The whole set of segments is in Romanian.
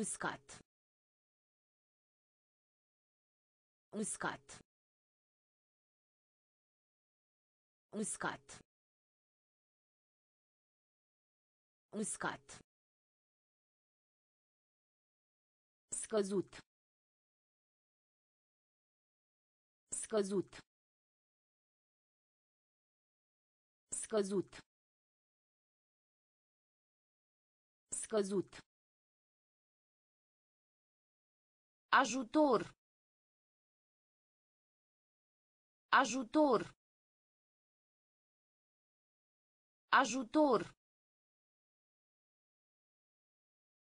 Uscat. Uscat. Uscat. Uscat. Scăzut. Scăzut. Scăzut. Scăzut. Ajutor. Ajutor. Ajutor.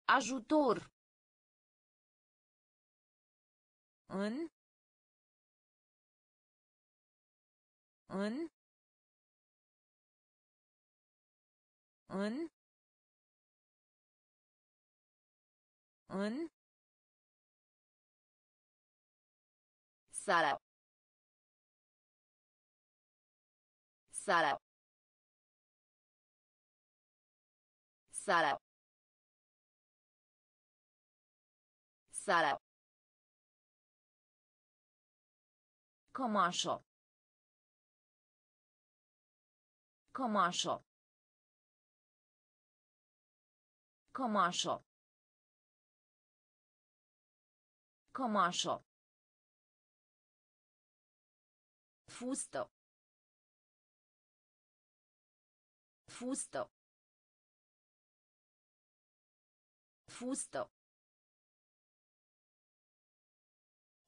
Ajutor. În. În. În. În. Sara. Sara. Sara. Sara. Comaszo. Comaszo. Comaszo. Comaszo. Fustă. Fustă. Fustă.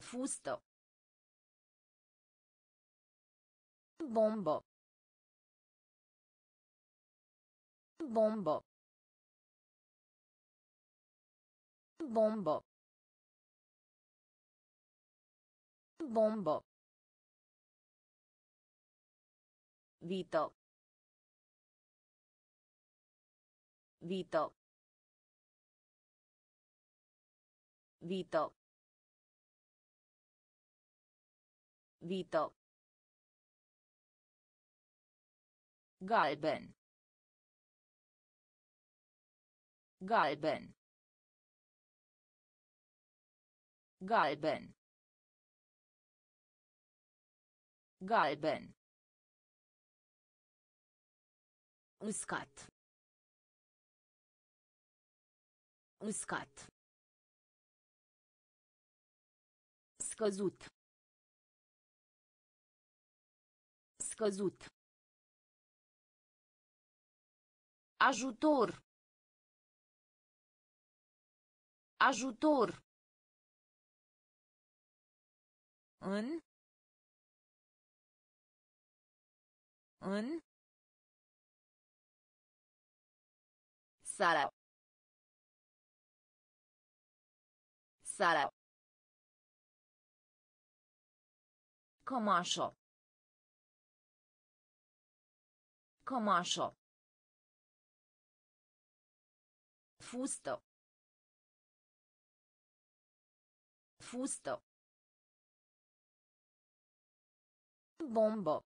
Fustă. Bombă. Bombă. Bombă. Bombă. Vito. Vito. Vito. Vito. Galben. Galben. Galben. Galben. Uscat. Uscat. Scăzut. Scăzut. Ajutor. Ajutor. În. În. Sara. Sara. Comaszo. Comaszo. Fustă. Fustă. Bombă.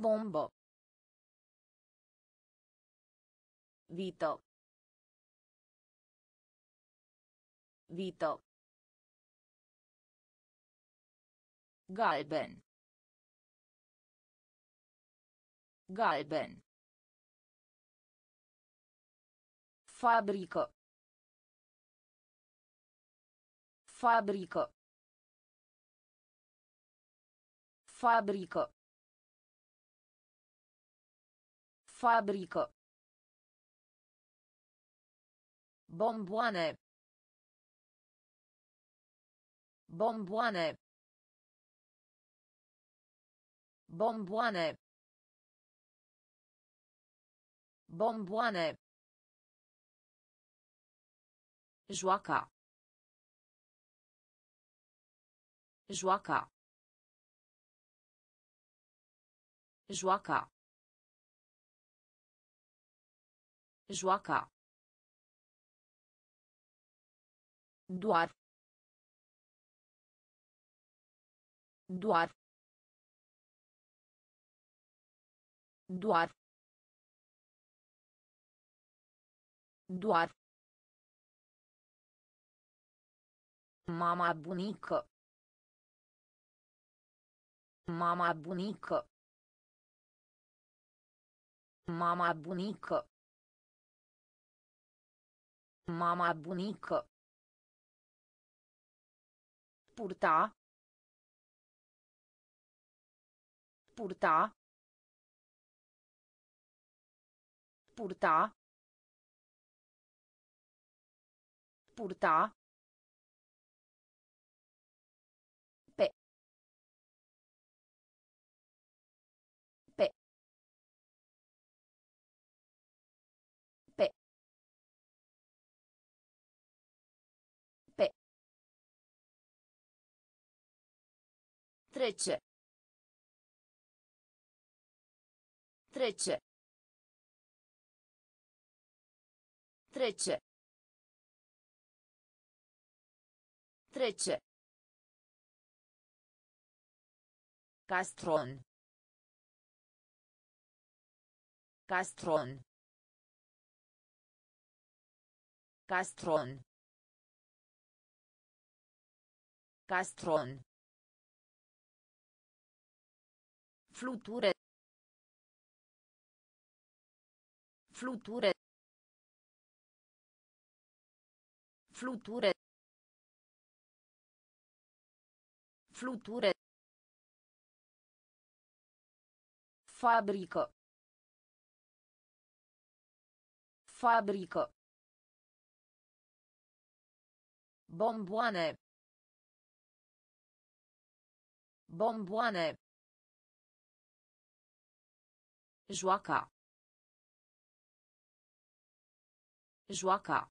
Bombă. Vito. Vito. Galben. Galben. Fabrică. Fabrică. Fabrică. Fabrică. Bomboane. Bomboane. Bomboane. Bomboane. Joaca. Joaca. Joaca. Joaca. Doar. Doar. Doar. Doar. Mama bunică. Mama bunică. Mama bunică. Mama bunică. Purta. Purta. Purta. Purta. Trece. Trece. Trece. Trece. Castron. Castron. Castron. Castron. Fluture. Fluture. Fluture. Fluture. Fabrică. Fabrică. Bomboane. Bomboane. Joaca. Joaca.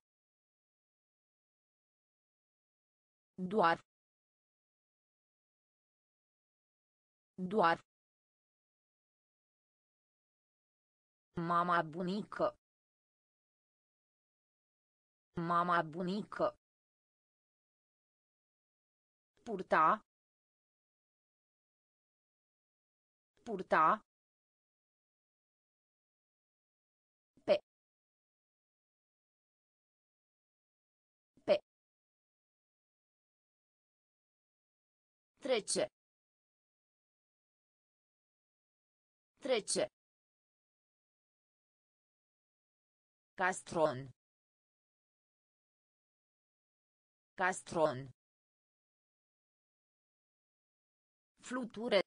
Doar. Doar. Mama bunică. Mama bunică. Purta. Purta. Trece. Trece. Castron. Castron. Fluture.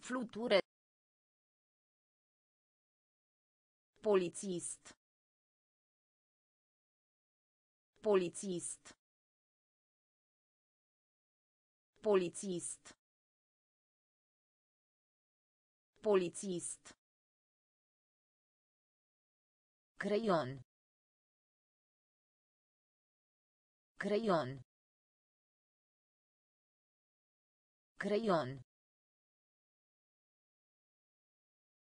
Fluture. Polițist. Polițist. Polițist. Polițist. Creion. Creion. Creion.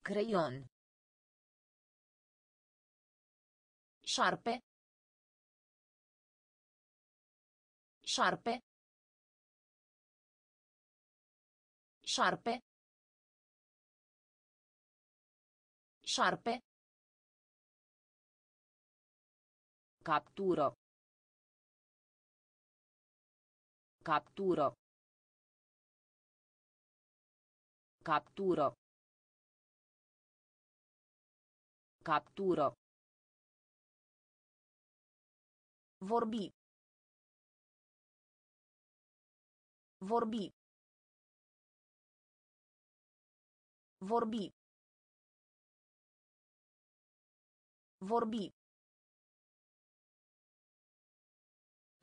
Creion. Șarpe. Șarpe. Șarpe. Șarpe. Captură. Captură. Captură. Captură. Vorbi. Vorbi. Vorbi. Vorbi.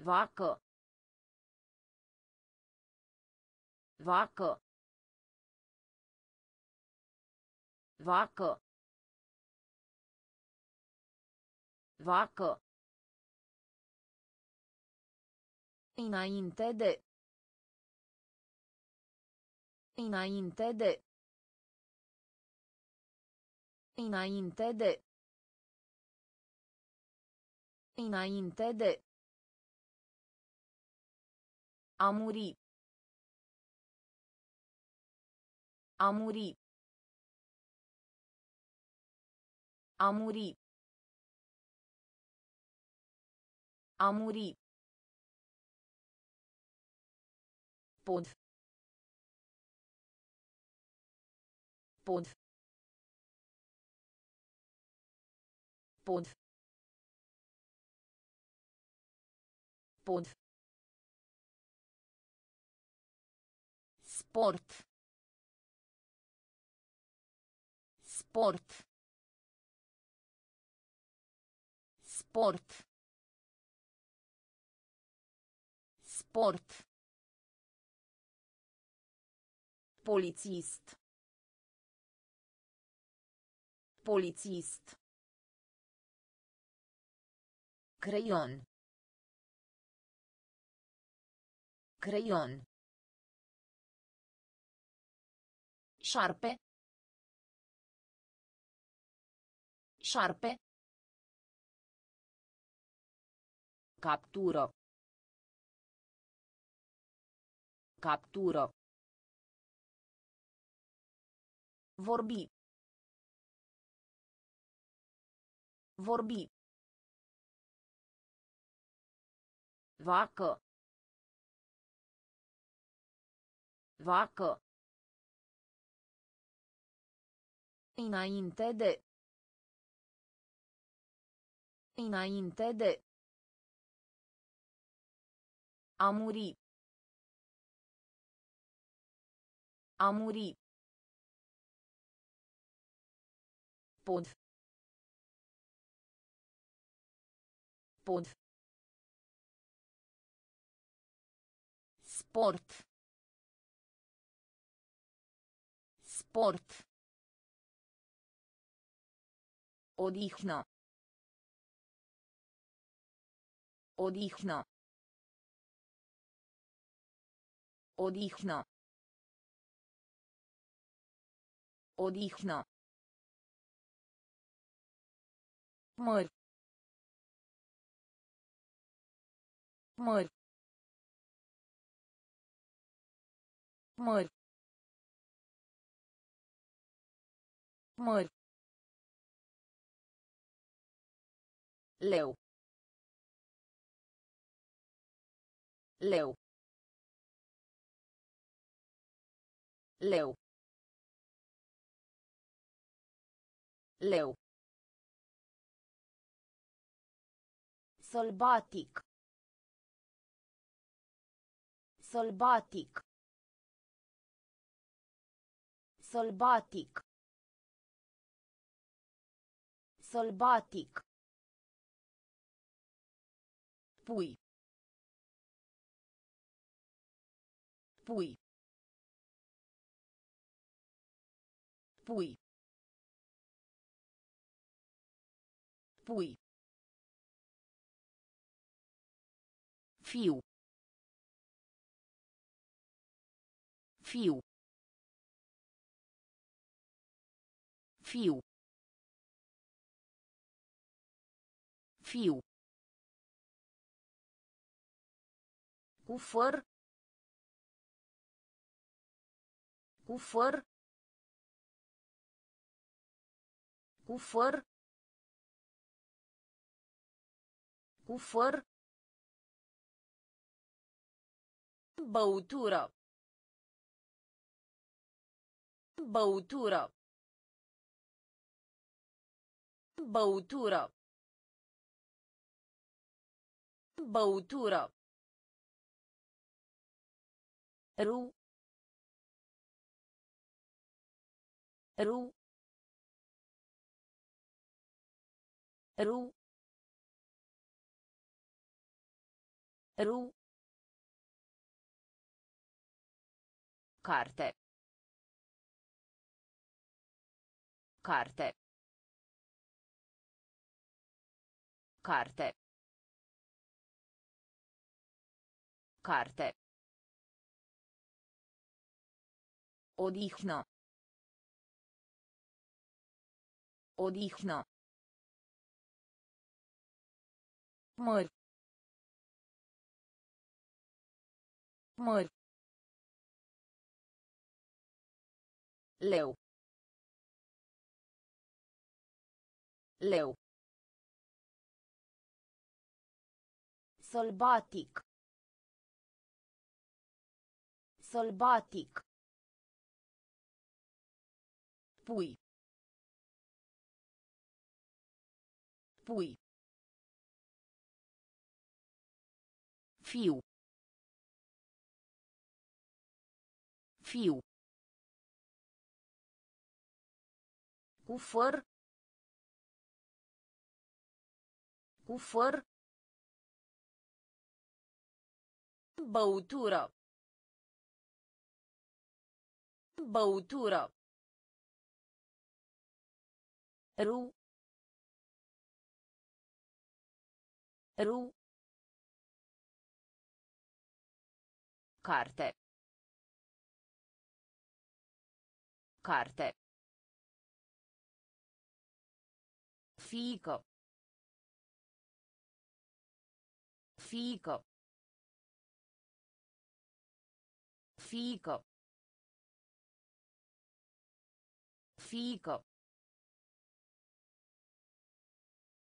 Vacă. Vacă. Vacă. Vacă. Înainte de. Înainte de. Înainte de. Înainte de. A muri. A muri. A muri. A muri. Pod. Pod. Pod. Pod. Sport. Sport. Sport. Sport. Polițist. Polițist. Creion. Creion. Șarpe. Șarpe. Captură. Captură. Vorbi. Vorbi. Vacă. Vacă. Înainte de. Înainte de. A muri. A muri. Pod. Pod. Sport. Sport. Odihnă. Odihnă. Odihnă. Odihnă. Mări. Mări. Mări. Mări. Leu. Leu. Leu. Leu. Sălbatic. Sălbatic. Sălbatic. Sălbatic. Pui. Pui. Pui. Pui. Fiu. Fiu. fio. Fio. Cufăr cufăr cufăr cufăr bautura, bautura Băutură. Băutură. Ru. Ru. Ru. Ru. Carte. Carte. Carte. Carte. Odihnă. Odihnă. Mări. Mări. Leu. Leu. Sălbatic. Sălbatic. Pui. Pui. Fiu. Fiu. Cu făr. Băutură. Băutură. Ru. Ru. Carte. Carte. Fico. Fico. Fico. Fico.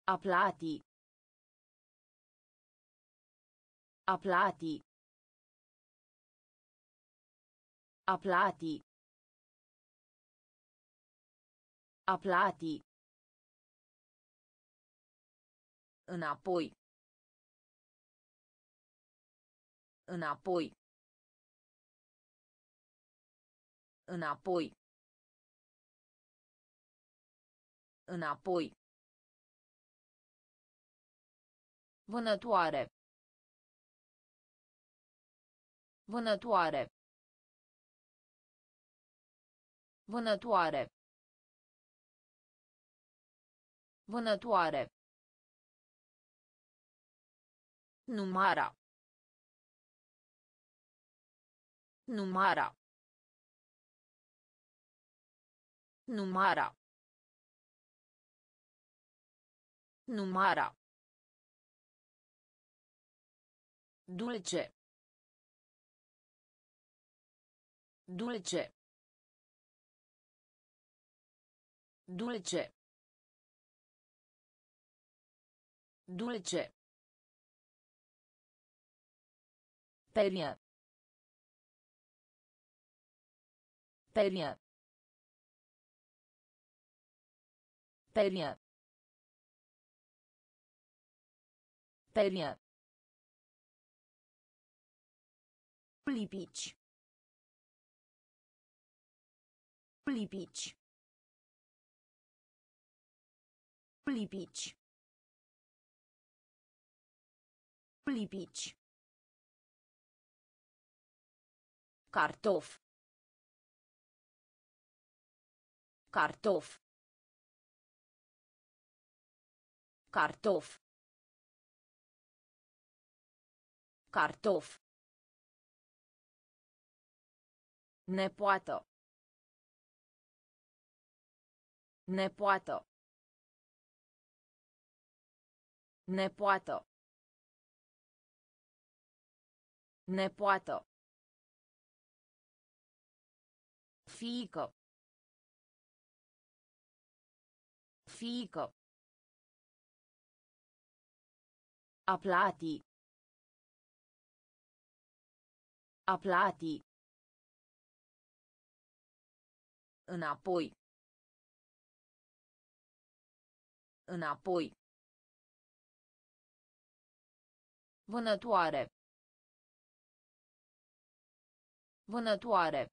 Aplati. Aplati. Aplati. Aplati. Înapoi. Înapoi. Înapoi. Înapoi. Vânătoare. Vânătoare. Vânătoare. Vânătoare. Numara. Numara. Numara. Numara. Dulce. Dulce. Dulce. Dulce. Perie. Perie. Perie. Perie. Lipici. Lipici. Lipici. Lipici. Cartof. Cartof. Cartof. Cartof. Nepoată. Nepoată. Nepoată. Nepoată. Fiică. Fiică. Aplati. Aplati. Înapoi. Înapoi. Vânătoare. Vânătoare.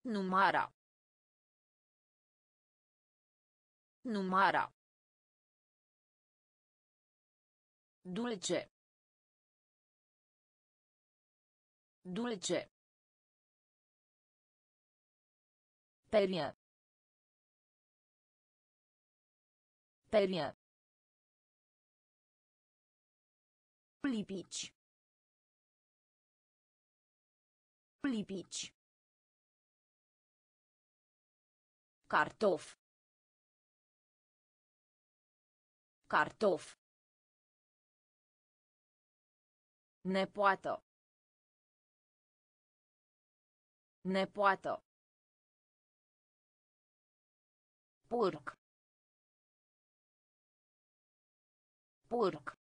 Numara. Numara. Dulce. Dulce. Perie. Perie. Lipici. Lipici. Cartof. Cartof. Nepoată. Nepoată. Porc. Porc.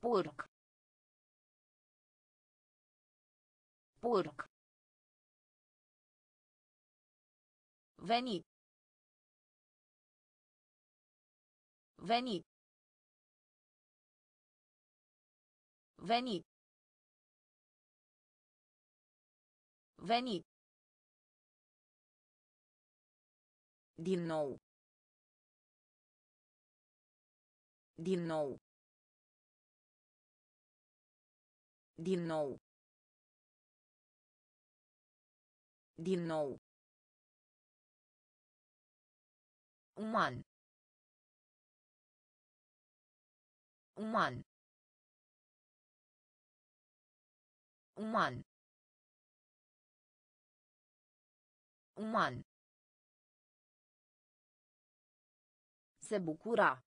Porc. Porc. Veni. Veni. Veni. Veni. Din nou. Din nou. Din nou. Din nou. Uman. Uman. Uman. Uman. Se bucura.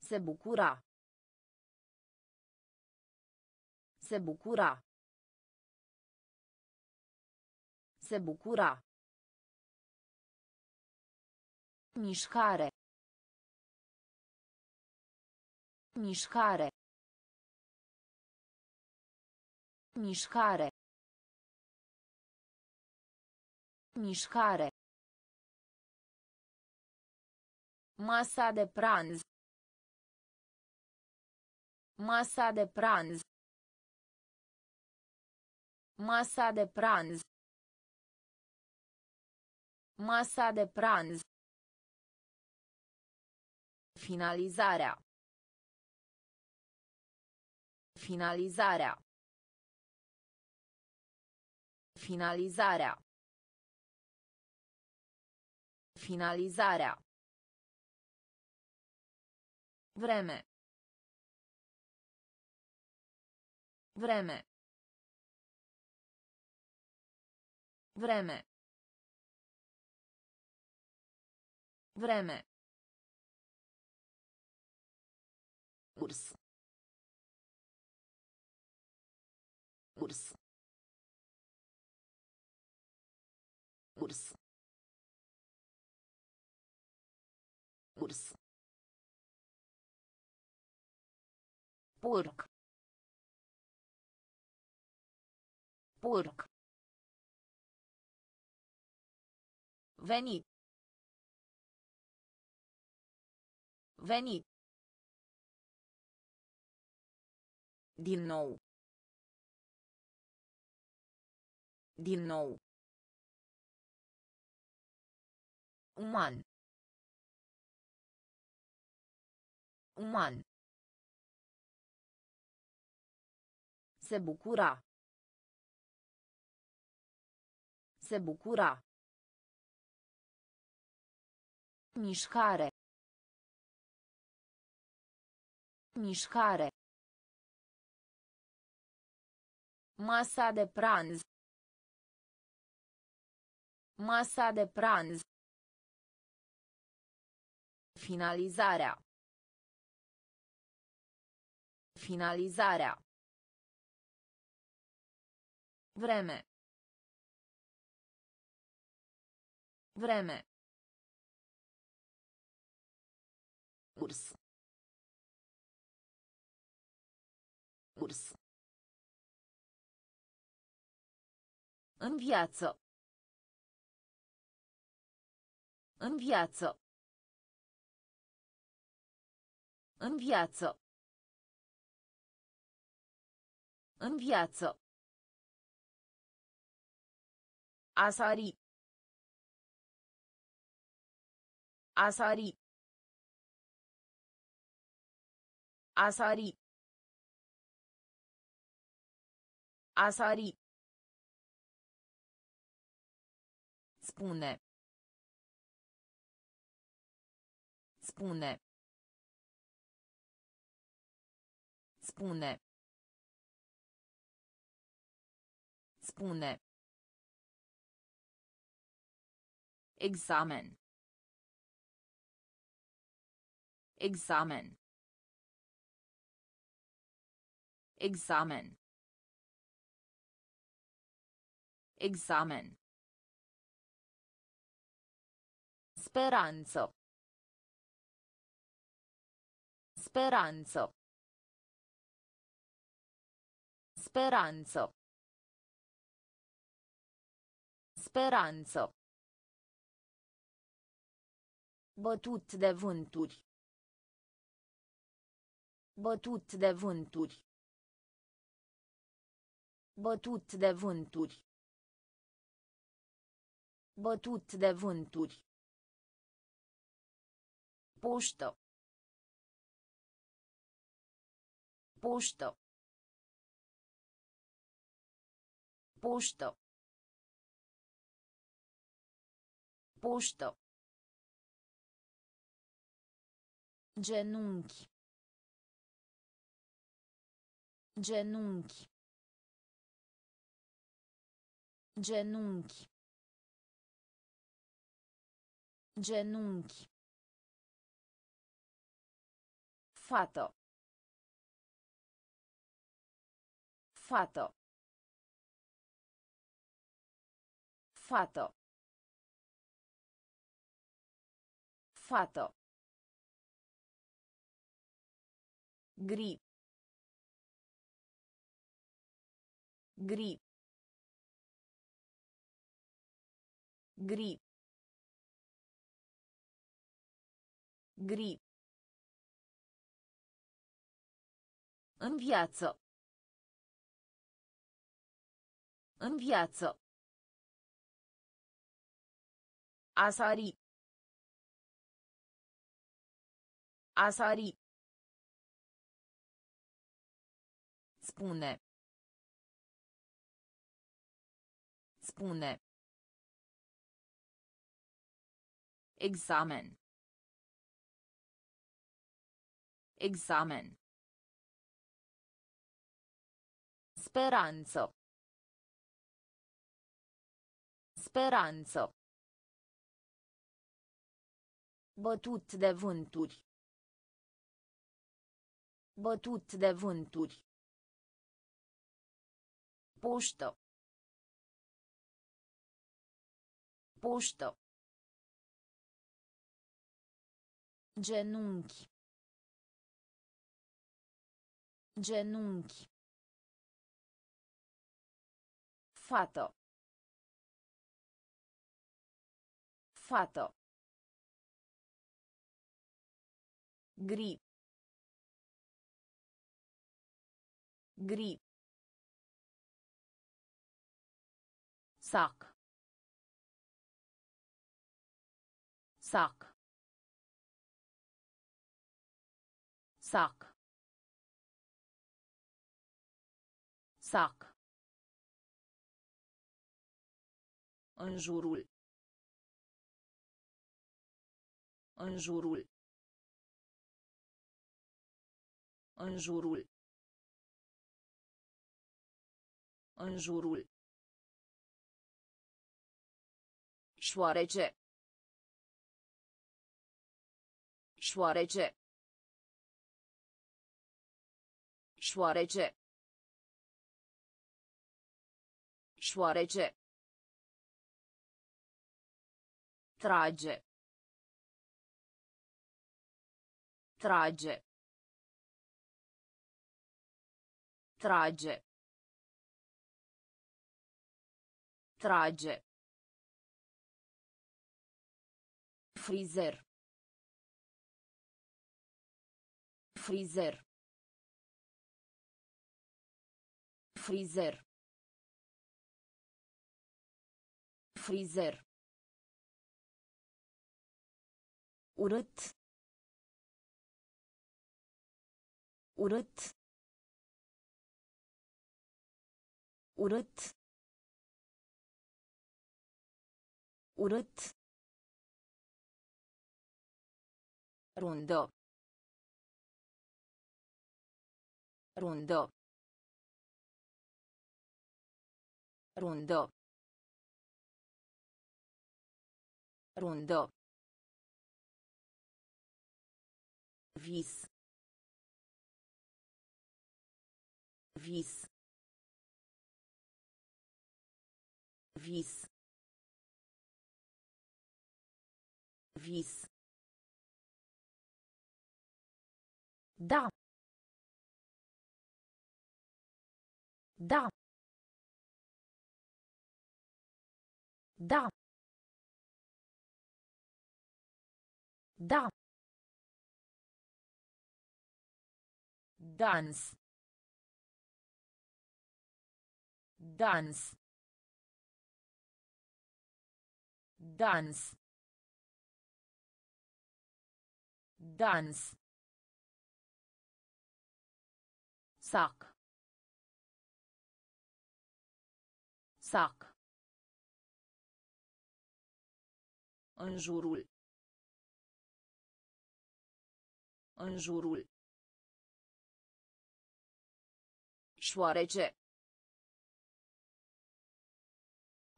Se bucura. Se bucura. Se bucura. Mișcare. Mișcare. Mișcare. Mișcare. Masa de pranz. Masa de pranz. Masa de pranz. Masa de pranz. Finalizarea. Finalizarea. Finalizarea. Finalizarea. Vreme. Vreme. Vreme. Vreme. Urs. Urs. Urs. Urs. Porc. Porc. Veni. Veni. Din nou. Din nou. Uman. Uman. Se bucura. Se bucura. Mișcare. Mișcare. Masa de pranz. Masa de pranz. Finalizarea. Finalizarea. Vreme. Vreme. Urs. Urs. În viață. În viață. În viață. În viață. Asari. Asari. Asari. Asari. Spune. Spune. Spune. Spune. Examen. Examen. Examen. Examen. Speranță. Speranță. Speranță. Speranță. Bătut de vânturi. Bătut de vânturi. Bătut de vânturi. Bătut de vânturi. Poștă. Poștă. Poștă. Poștă. Genunchi. Genunchi. Genunchi. Genunchi. Fată. Fată. Fată. Fată. Gri. Gri. Gri. Gri. În viață. În viață. Asari. Asari. Spune. Spune. Examen. Examen. Speranță. Speranță. Bătut de vânturi. Bătut de vânturi. Poștă. Poștă. Genunchi. Genunchi. Fată. Fată. Gri. Gri. Sac. Sac. Sac. Sac. În jurul. În jurul. În jurul. În jurul. Șoarece. Șoarece. Șoarece. Șoarece. Trage. Trage. Trage. Trage. Frizer. Frizer. Frizer. Frizer. urât urât urât urât rundă rundă rundă rundă vis vis vis. Vis. Da. Da. Da. Da. Dans. Dans dans dans sac sac în jurul în jurul Șoarece.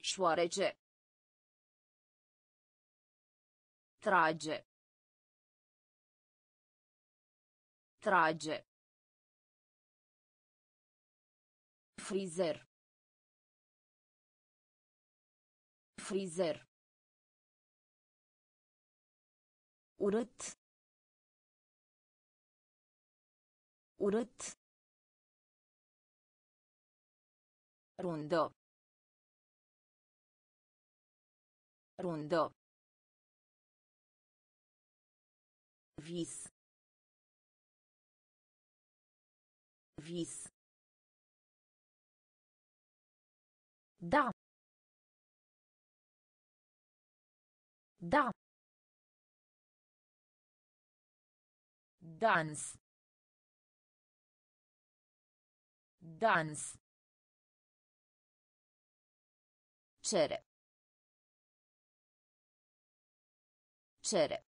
Șoarece. Trage. Trage. Frizer. Frizer. Urât. Urât. Rundo. Rundo. Vis. Vis. Da. Da. Dans. Dans. Cere. Cere.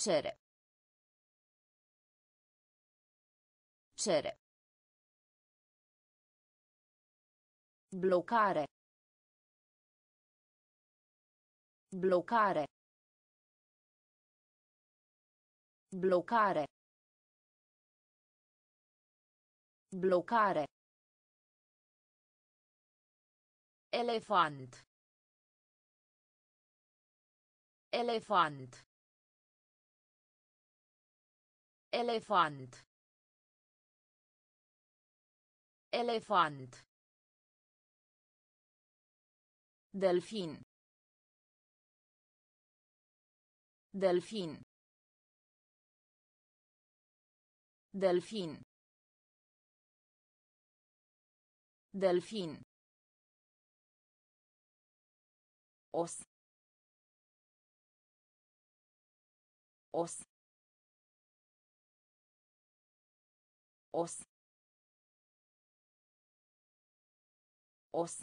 Cere. Cere. Bloccare. Bloccare. Bloccare. Bloccare. Elefant. Elefant. Elefant. Elefant. Delfin. Delfin. Delfin. Delfin. os os os os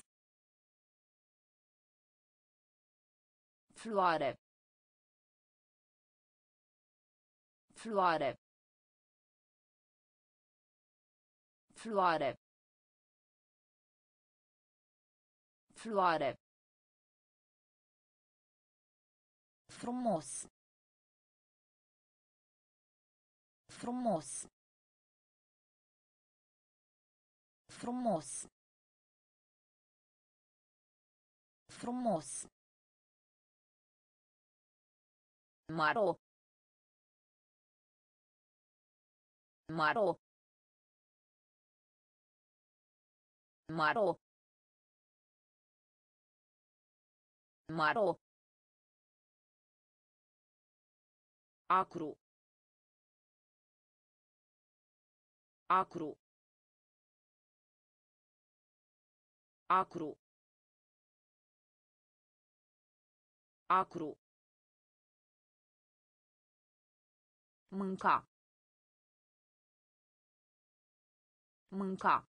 floare floare floare floare Frumos. Frumos. Frumos. Frumos. Maro. Maro. Maro. Maro. Acru. Acru. Acru. Acru. Mânca. Mânca.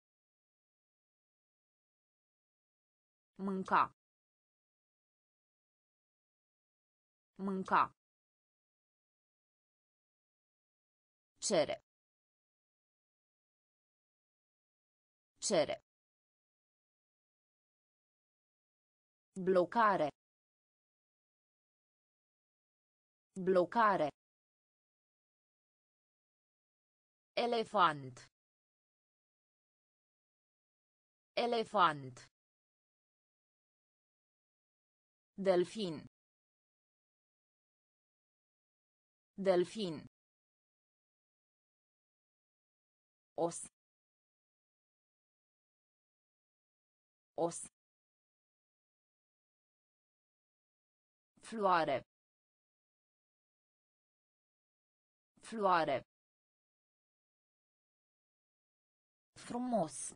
Mânca. Mânca. Cere. Cere. Bloccare. Bloccare. Elefant. Elefant. Delfin. Delfin. Os. Os. Floare. Floare. Frumos.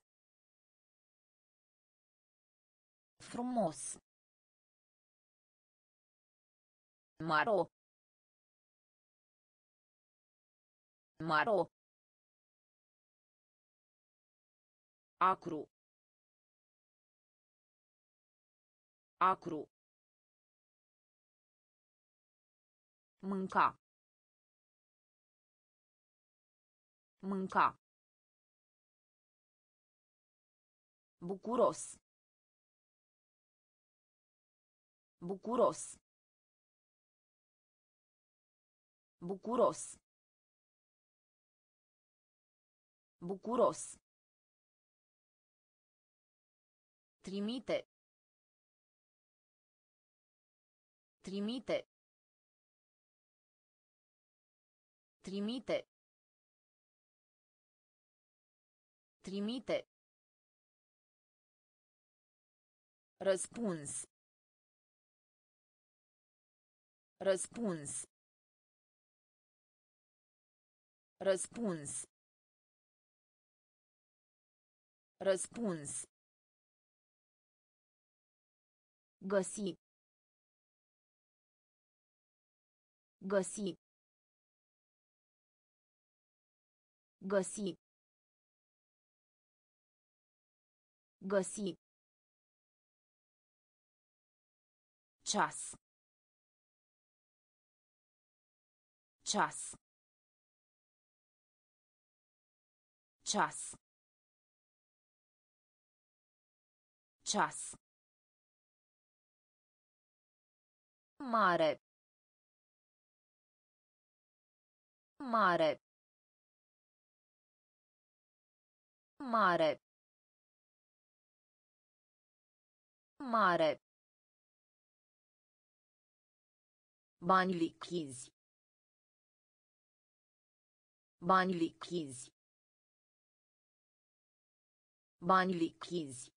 Frumos. Maro. Maro. Acru. Acru. Mânca. Mânca. Bucuros. Bucuros. Bucuros. Bucuros. Trimite. Trimite. Trimite. Trimite. Răspuns. Răspuns. Răspuns. Răspuns. Găsi. Găsi. Găsi. Găsi. Ceas. Ceas. Ceas. Ceas. Mare. Mare. Mare. Mare. Bani lichizi. Bani lichizi. Bani lichizi.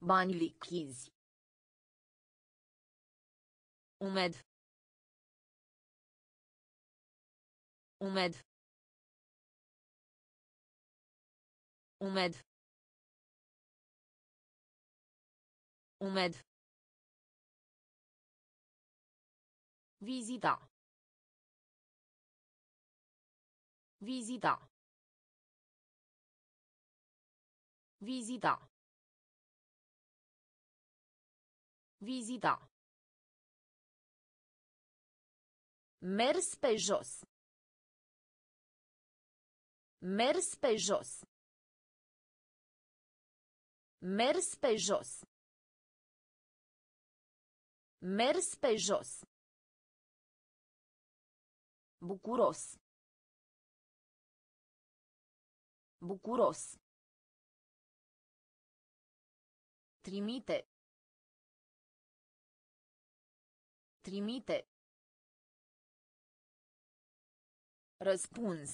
Bani lichizi. Umed. Umed. Umed. Umed. Vizita. Vizita. Vizita. Vizita. Mers pe jos. Mers pe jos. Mers pe jos. Mers pe jos. Bucuros. Bucuros. Trimite. Trimite. Răspuns.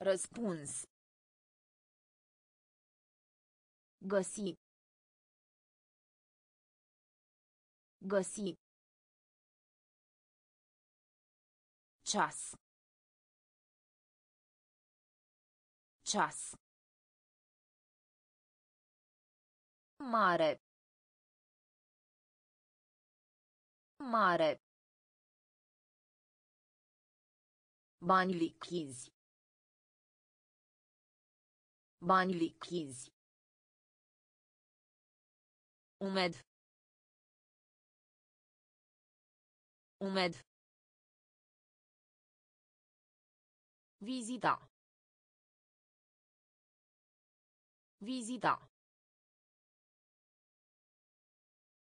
Răspuns. Găsi. Găsi. Ceas. Ceas. Mare. Mare. Bani lichizi. Bani lichizi. Umed. Umed. Vizita. Vizita.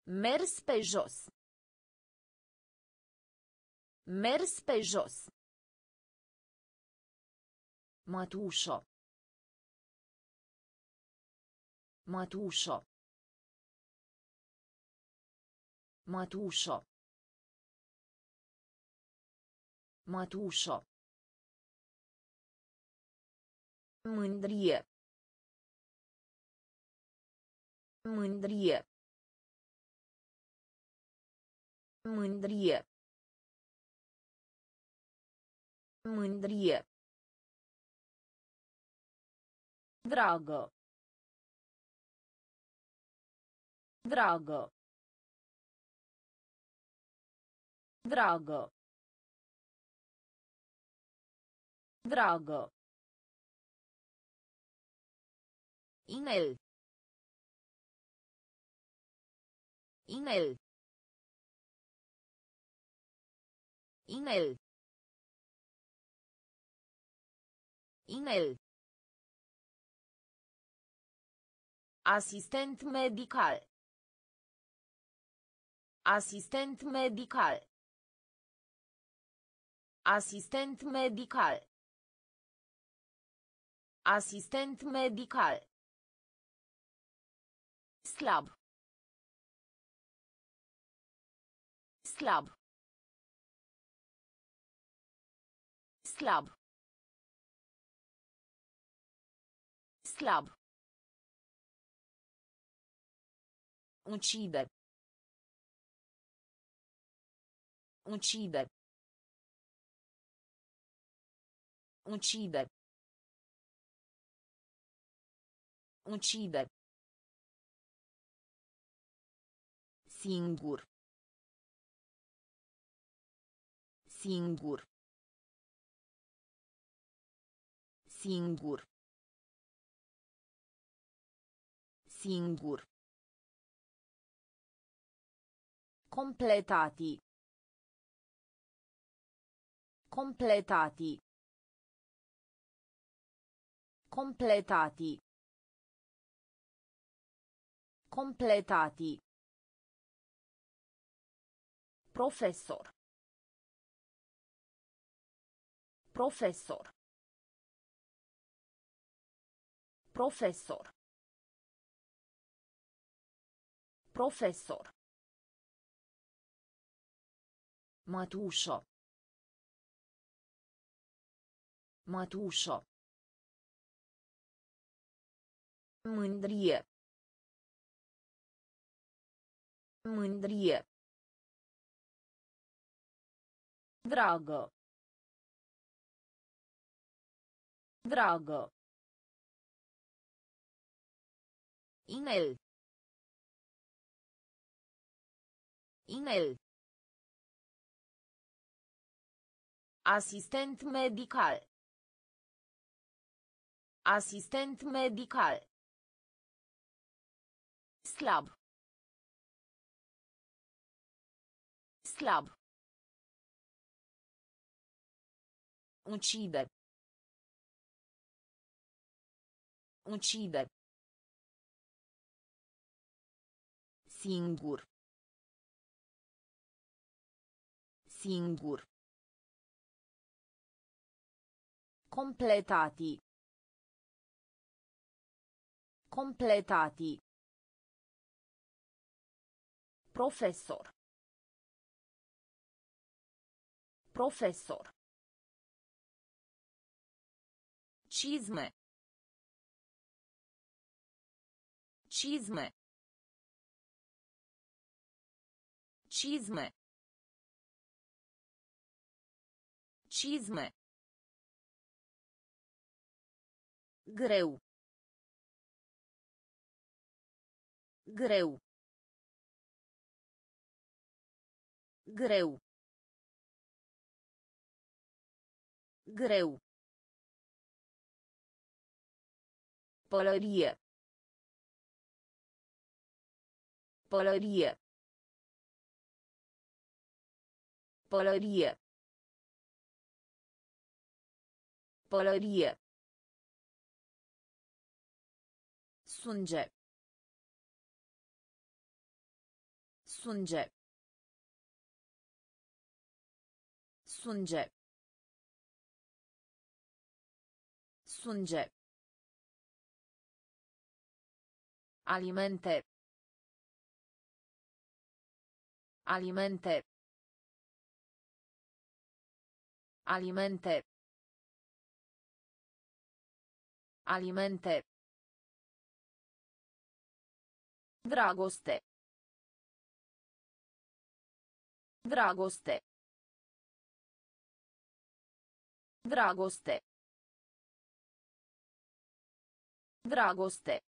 Mers pe jos. Mers pe jos. Mătușo. Mătușo. Mătușo. Mătușo. Mândrie. Mândrie. Mândrie. Mândrie. Dragă. Dragă. Dragă. Dragă. Inel. Inel. Inel. Inel. Asistent medical. Asistent medical. Asistent medical. Asistent medical. Slab. Slab. Slab. Slab. Uccide. Uccide. Uccide. Uccide. Singur. Singur. Singur. Singur. Completati. Completati. Completati. Completati. Professor. Professor. Professor. Professor. Mătușo. Mătușo. Mândrie. Mândrie. Dragă. Dragă. Inel. Inel. Asistent medical. Asistent medical. Slab. Slab. Uccide. Uccide. Singur. Singur. Completati. Completati. Professor. Professor. Cizme. Cizme. Cizme. Cizme. Greu. Greu. Greu. Greu. Pălărie. Pălărie. Pălărie. Pălărie. Sunge. Sunge. Sunge. Sânge. Alimente. Alimente. Alimente. Alimente. Dragoste. Dragoste. Dragoste. Dragoste.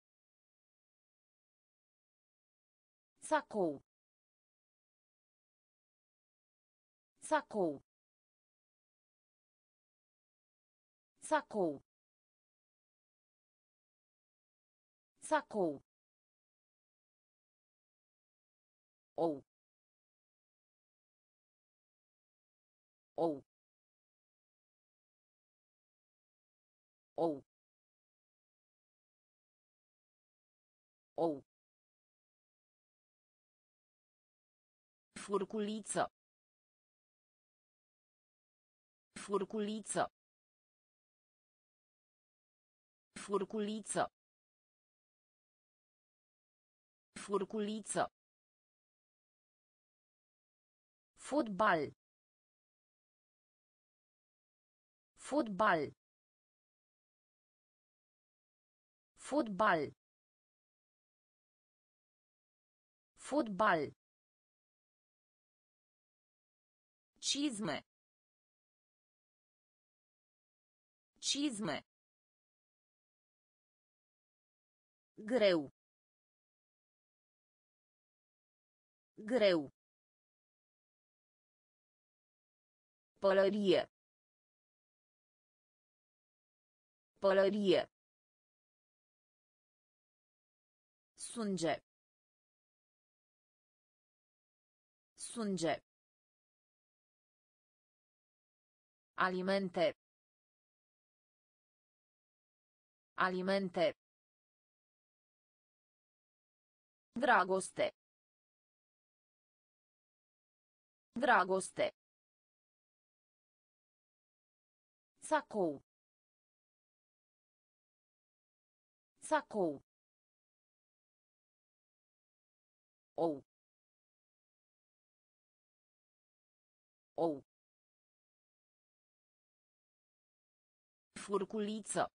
Sacou. Sacou. Sacou. Sacou. Ou. Ou. Ou. Ou. Furculiță. Furculiță. Furculiță. Furculiță. Fotbal. Fotbal. Fotbal. Fotbal. Cizme. Cizme. Greu. Greu. Pălărie. Pălărie. Sânge. Sânge. Alimente. Alimente. Dragoste. Dragoste. Sacou. Sacou. Ou. Ou. Furculiță.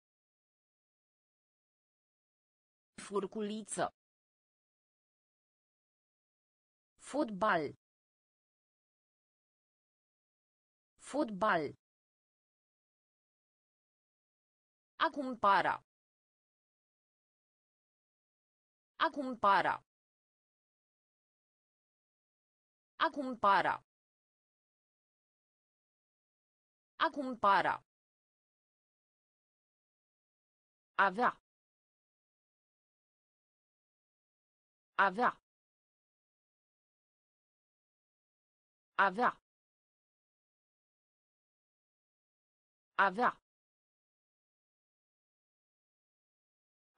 Furculiță. Fotbal. Fotbal. A cumpara. A cumpara. A cumpara. A cumpara. Avea. Avea. Avea. Avea.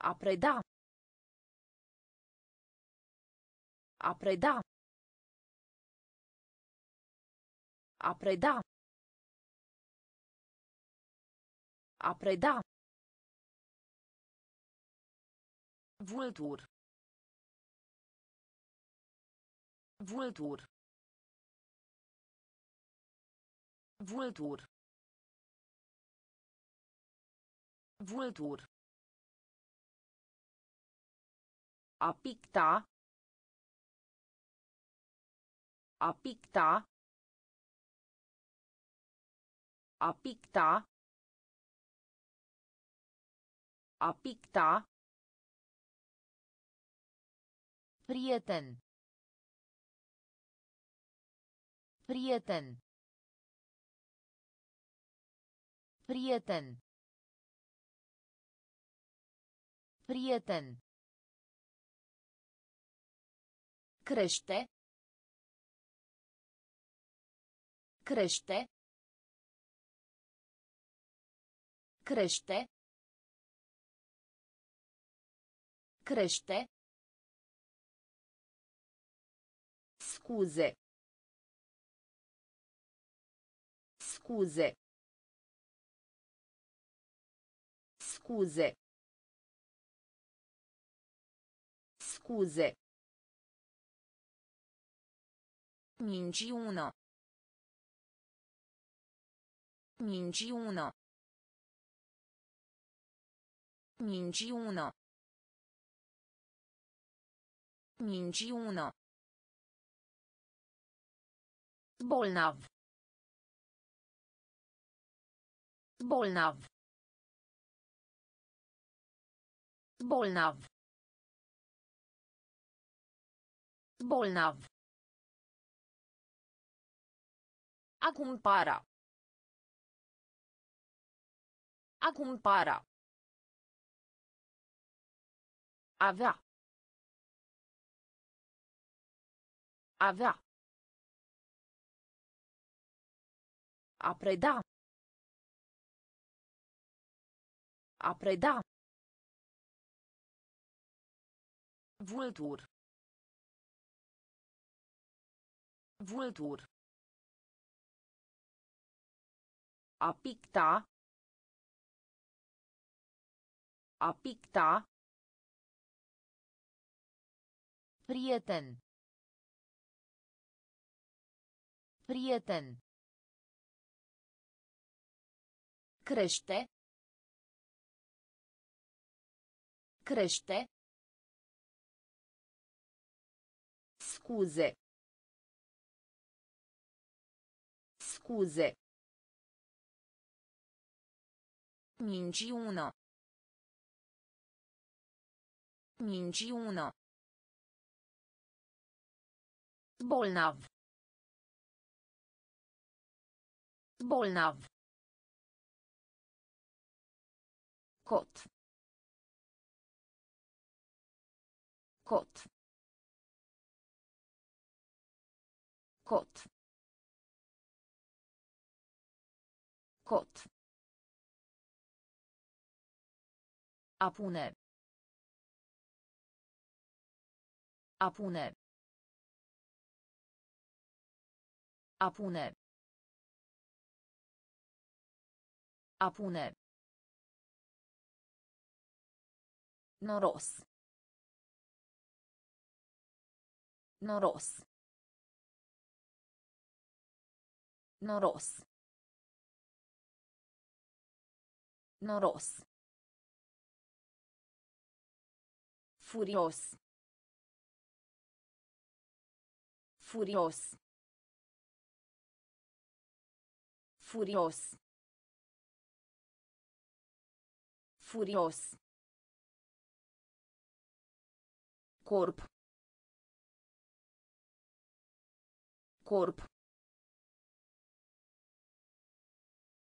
A preda. A preda. A preda. A preda. Vultur. Vultur. Vultur. Vultur. A picta. A picta. A picta. A picta. Prieten. Prieten. Prieten. Prieten. Crește. Crește. Crește. Crește. Scuze. Scuze. Scuze. Scuze. Minciună. Minciună. Minciună. Minciună. Bolnav. Bolnav. Bolnav. Bolnav. A cumpara. A cumpara. Avea. Avea. A preda. A preda. Vultur. Vultur. A picta. A picta. Prieten. Prieten. Crește. Crește. Scuze. Scuze. Minciună. Minciună. Bolnav. Bolnav. Cot. Cot. Cot. Cot. A pune. A pune. A pune. A pune. Noros. Noros. Noros. Noros. Furios. Furios. Furios. Furios. Corp. Corp.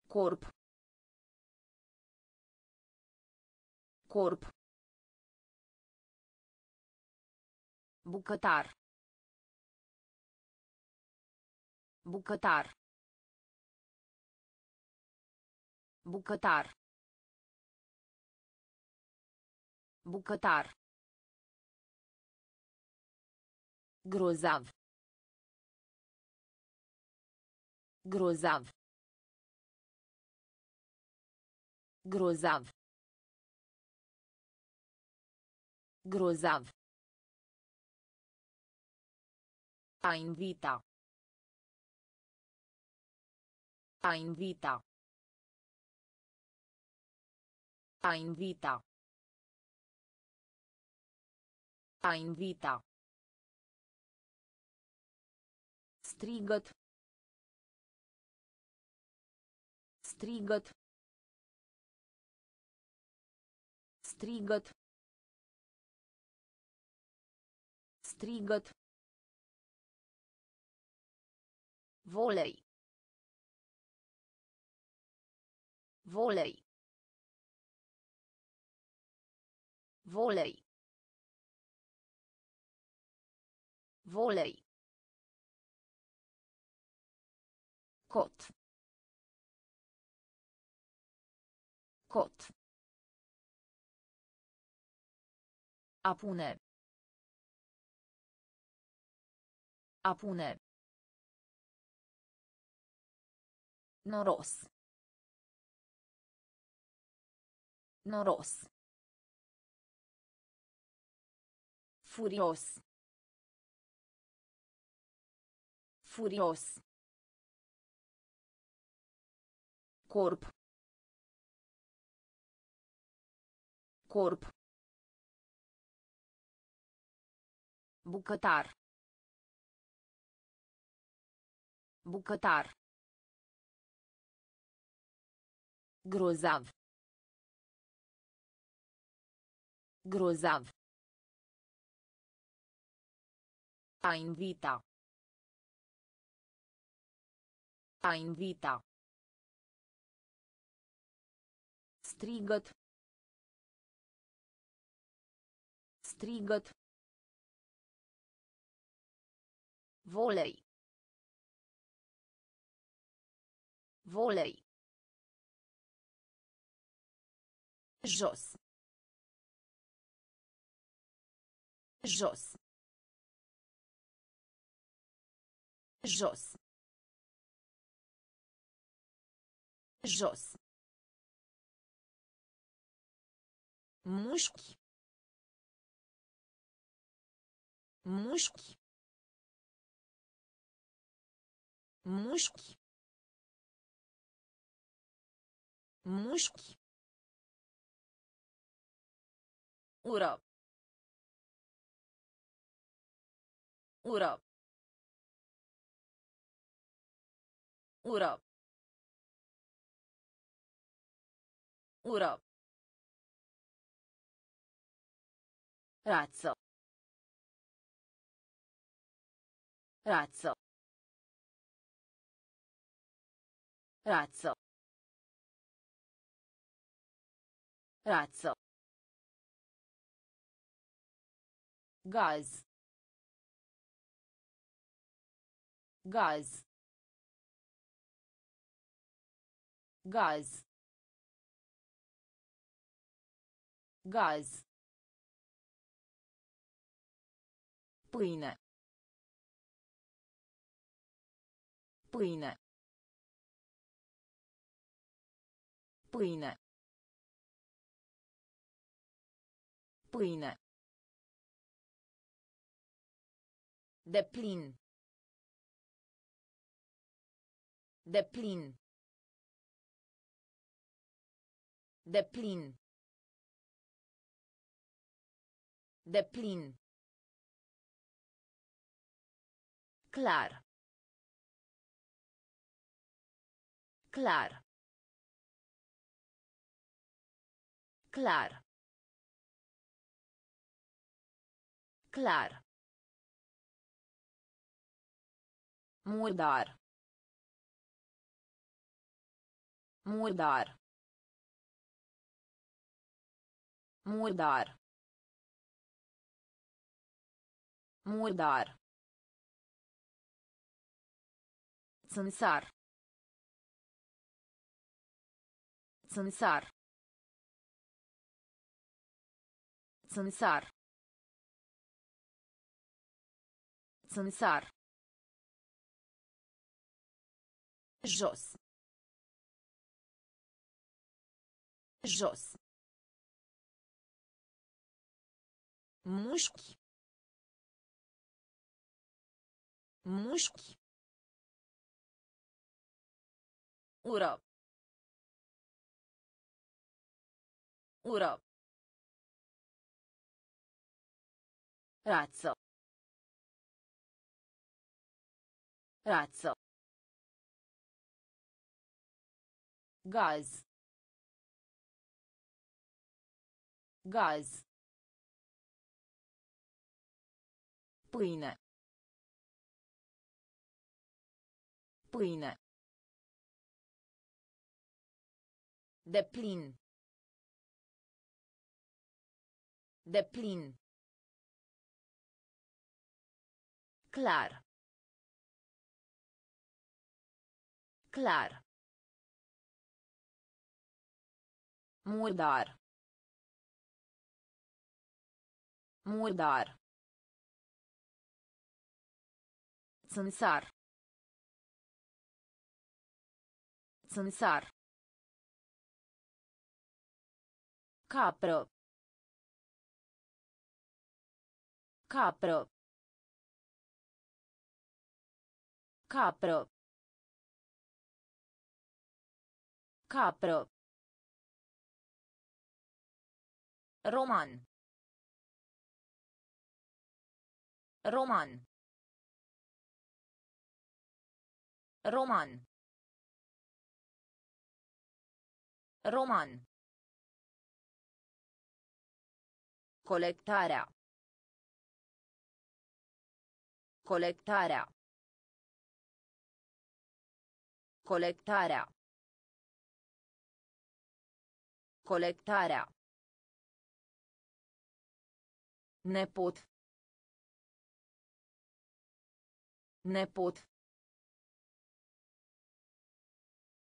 Corp. Corp. Bucătar. Bucătar. Bucătar. Bucătar. Grozav. Grozav. Grozav. Grozav. A invita. A invita. A invita. A invita. Strigăt. Strigăt. Strigăt. Strigăt. Volei. Volei. Volei. Volei. Cot. Cot. A pune. A pune. Noros. Noros. Furios. Furios. Corp. Corp. Bucătar. Bucătar. Grozav. Grozav. A invita. A invita. Strigăt. Strigăt. Volei. Volei. Jos. Jos. Jos. Jos. Mușchi. Mușchi. Mușchi. Mușchi. Ură. Ură. Ură. Ură. Razzo. Razzo. Razzo. Razzo. Gaz. Gaz. Gaz. Gaz. Pâine. Pâine. Pâine. Pâine. De plin. De plin. De plin. De plin. Clar. Clar. Clar. Clar. Murdar. Murdar. Murdar. Murdar. Țânțar. Țânțar. Țânțar. Țânțar. Jos. Jos. Mușchi. Mușchi. Ură. Ură. Razzo. Razzo. Gaz. Gaz. Pâine. Pâine. De plin. De plin. Clar. Clar. Murdar. Murdar. Țânțar. Țânțar. Capră. Capră. Capră. Capră. Roman. Roman. Roman. Roman. Colectarea. Colectarea. Colectarea. Colectarea. Nepot. Nepot.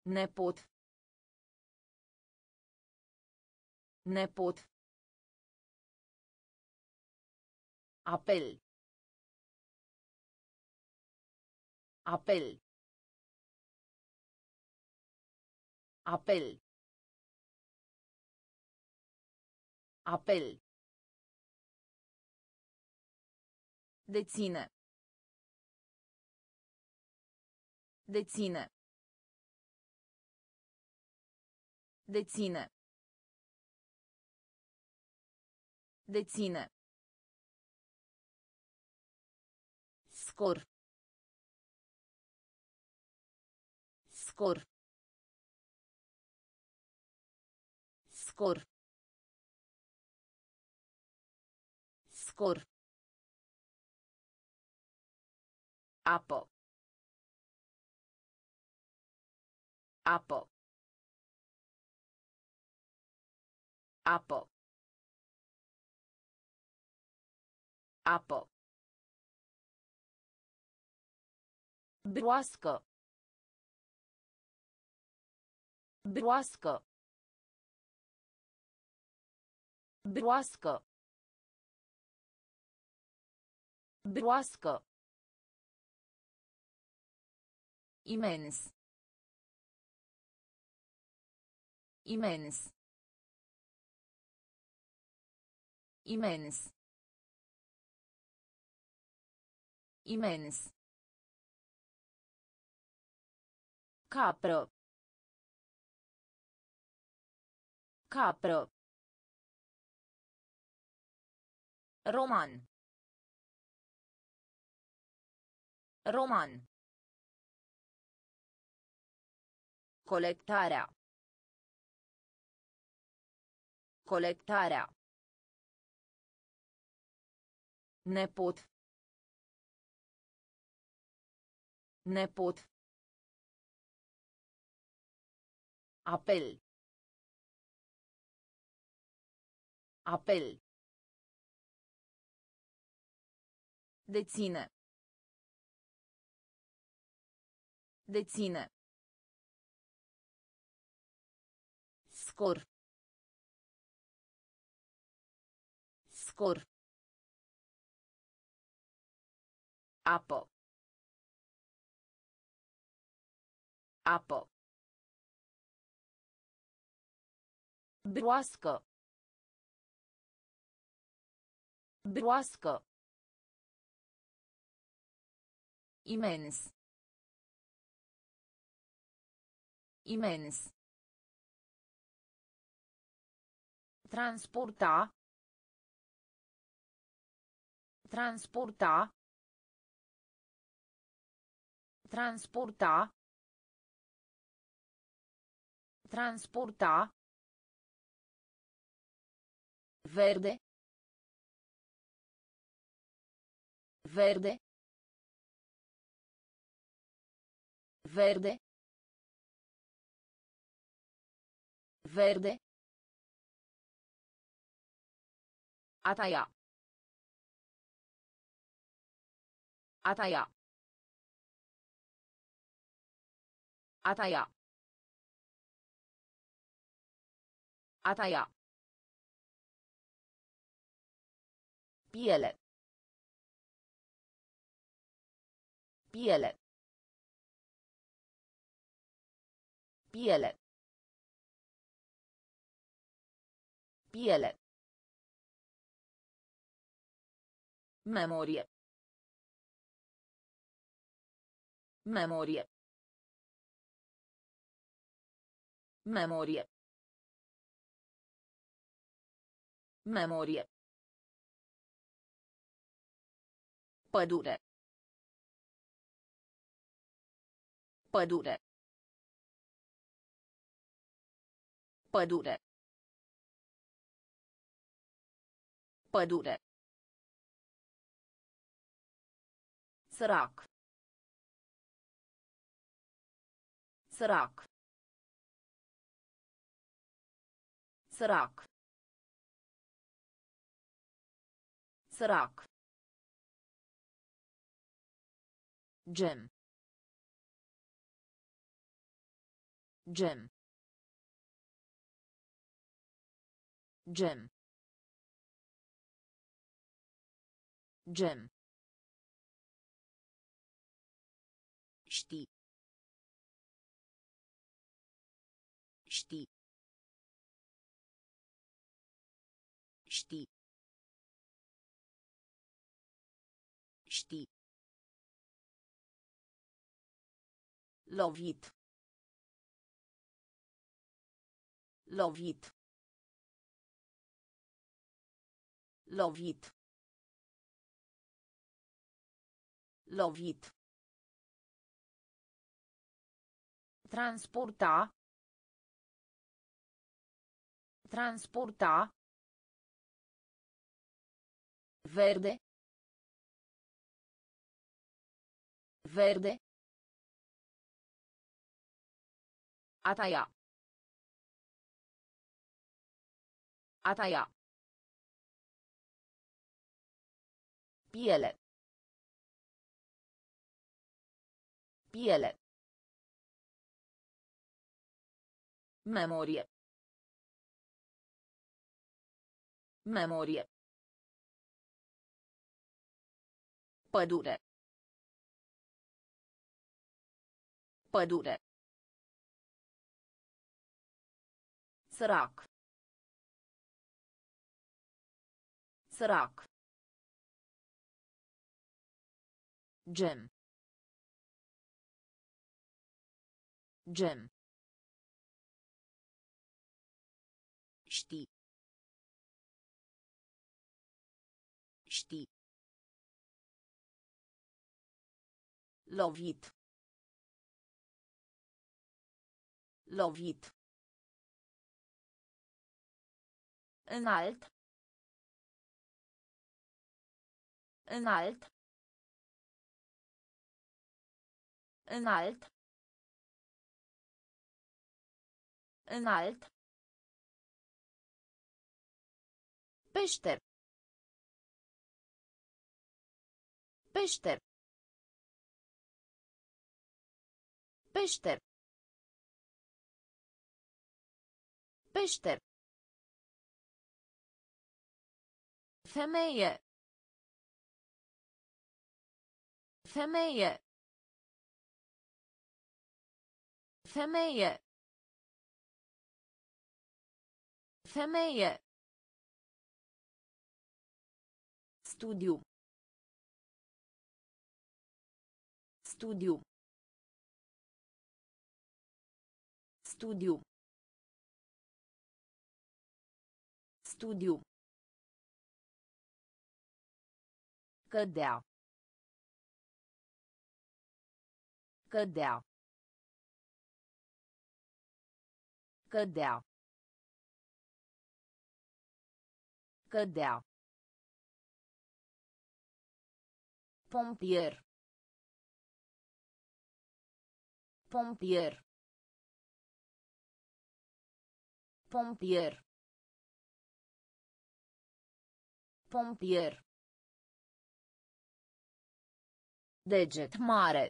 Nepot. Nepot. Apel. Apel. Apel. Apel. Deține. Deține. Deține. Deține. Scor. Scor. Scor. Scor. Apă. Apă. Apă. Apă. Broască. Broască. Broască. Broască. Imens. Imens. Imens. Imens. Capră. Capră. Roman. Roman. Colectarea. Colectarea. Nepot. Nepot. Apel. Apel. Deține. Deține. Scor. Scor. Apă. Apă. Broască. Broască. Imens. Imens. Transporta. Transporta. Transporta. Transporta. Verde. Verde. Verde. Verde. Ataia. Ataia. Ataia. Ataia. Piele. Piele. Piele. Piele. Memorie. Memorie. Memorie. Memorie. Pădure. Pădure. Pădure. Pădure. Sărac. Sărac. Sărac. Sărac. Gem. Gem. Gem. Gem. Lovit. Lovit. Lovit. Lovit. Transporta. Transporta. Verde. Verde. A taia. A taia. Piele. Piele. Memorie. Memorie. Pădure. Pădure. Sărac. Sărac. Gem. Gem. Știi. Știi. Lovit. Lovit. Înalt. Înalt. Înalt. Înalt. Peșter. Peșter. Peșter. Peșter. Femeie. Femeie. Femeie. Femeie. Studiu. Studiu. Studiu. Studiu. Cădea. Cădea. Cădea. Cădea. Pompier. Pompier. Pompier. Pompier. Deget mare.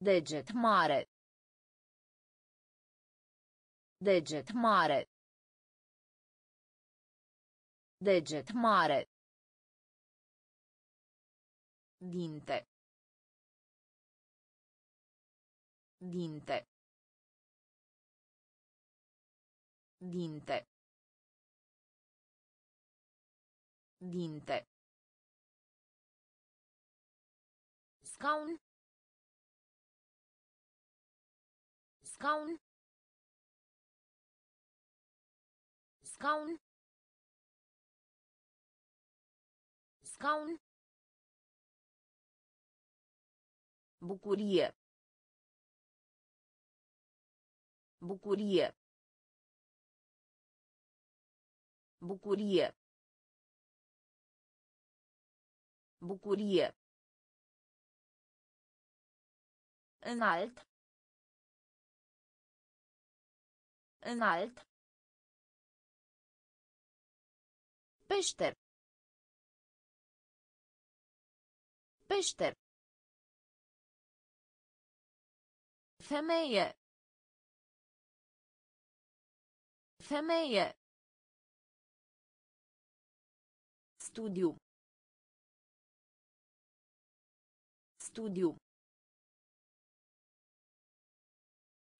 Deget mare. Deget mare. Deget mare. Dinte. Dinte. Dinte. Dinte. Scaun. Scaun. Scaun. Scaun. Bucurie. Bucurie. Bucurie. Bucurie. Înalt. Înalt. Peșter. Peșter. Femeie. Femeie. Studiu. Studiu.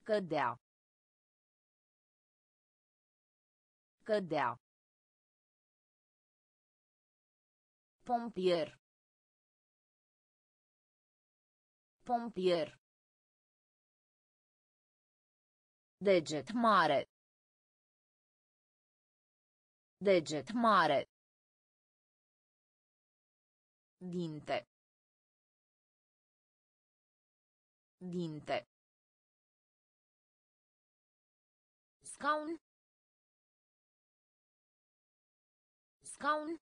Cădea. Cădea. Pompier. Pompier. Deget mare. Deget mare. Dinte. Dinte. Scaun. Scaun.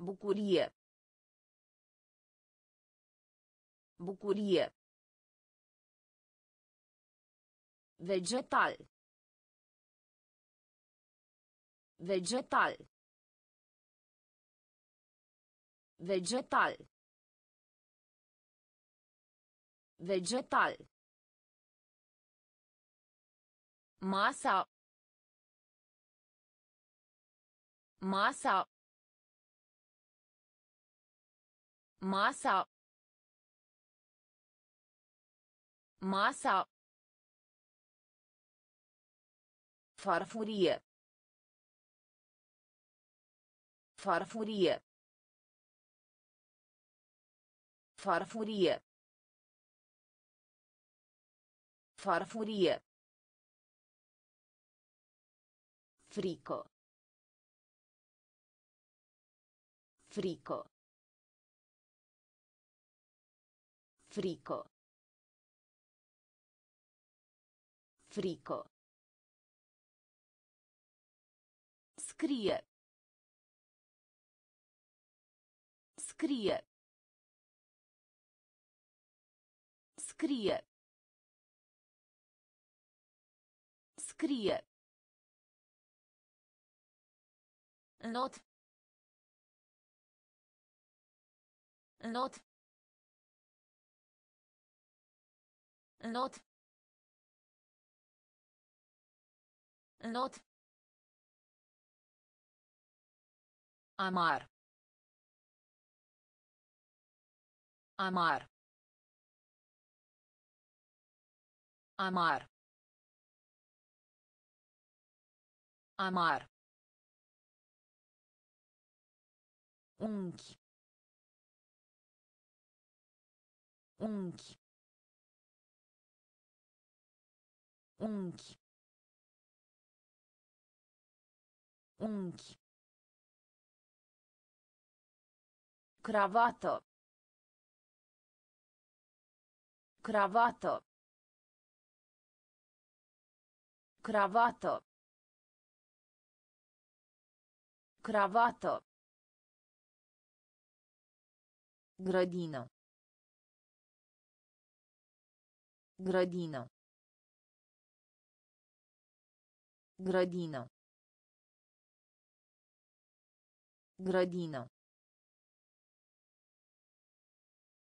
Bucurie. Bucurie. Vegetal. Vegetal. Vegetal. Vegetal. Masa. Masa. Masa. Masa. Farfurie. Farfurie. Farfurie. Farfurie. Frico. Frico. Frico. Frico. Scrie. Scrie. Scrie. Scrie. Not. Not. Not. Not. Amar. Amar. Amar. Amar. Unchi. Unchi. Unchi. Unchi. Cravato. Cravato. Cravato. Cravato. Grădină. Grădină. Grădină. Grădină.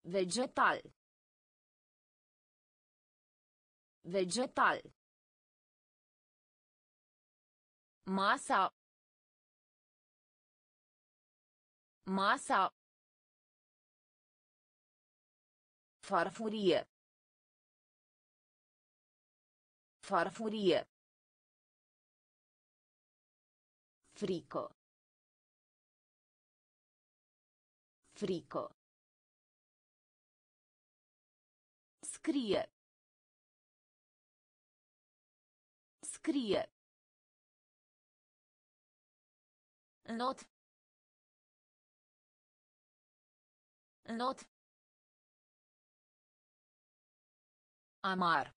Vegetal. Vegetal. Masa. Masa. Farfurie. Farfurie. Frico. Frico. Scrie. Scrie. Not. Not. Amar.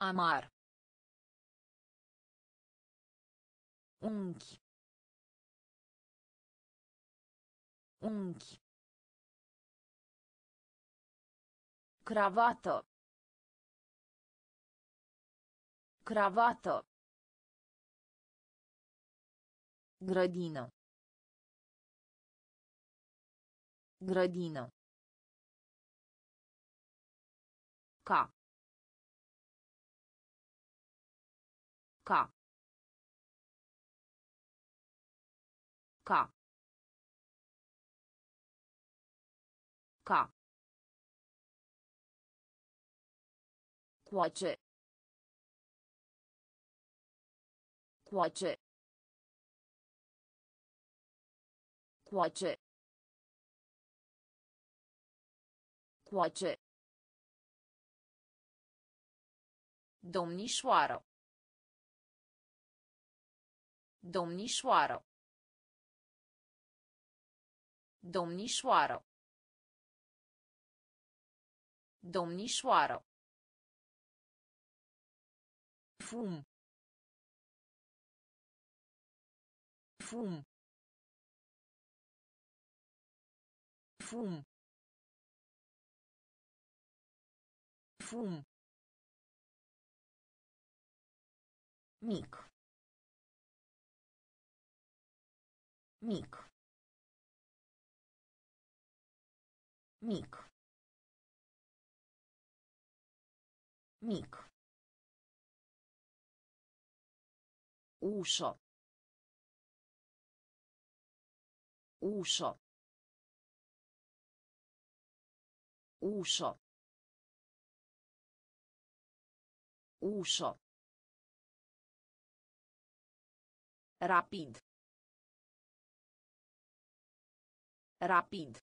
Amar. Unchi. Unchi. Cravată. Cravată. Grădină. Grădină. Ca. Ca. Ca. Ca. Coace. Coace. Coace. Coace. Domnișoară. Domnișoară. Domnișoară. Domnișoară. Fum. Fum. Fum. Fum. Mic. Mic. Mic. Mic. Ușă. Ușă. Ușă. Ușă. Rapid. Rapid.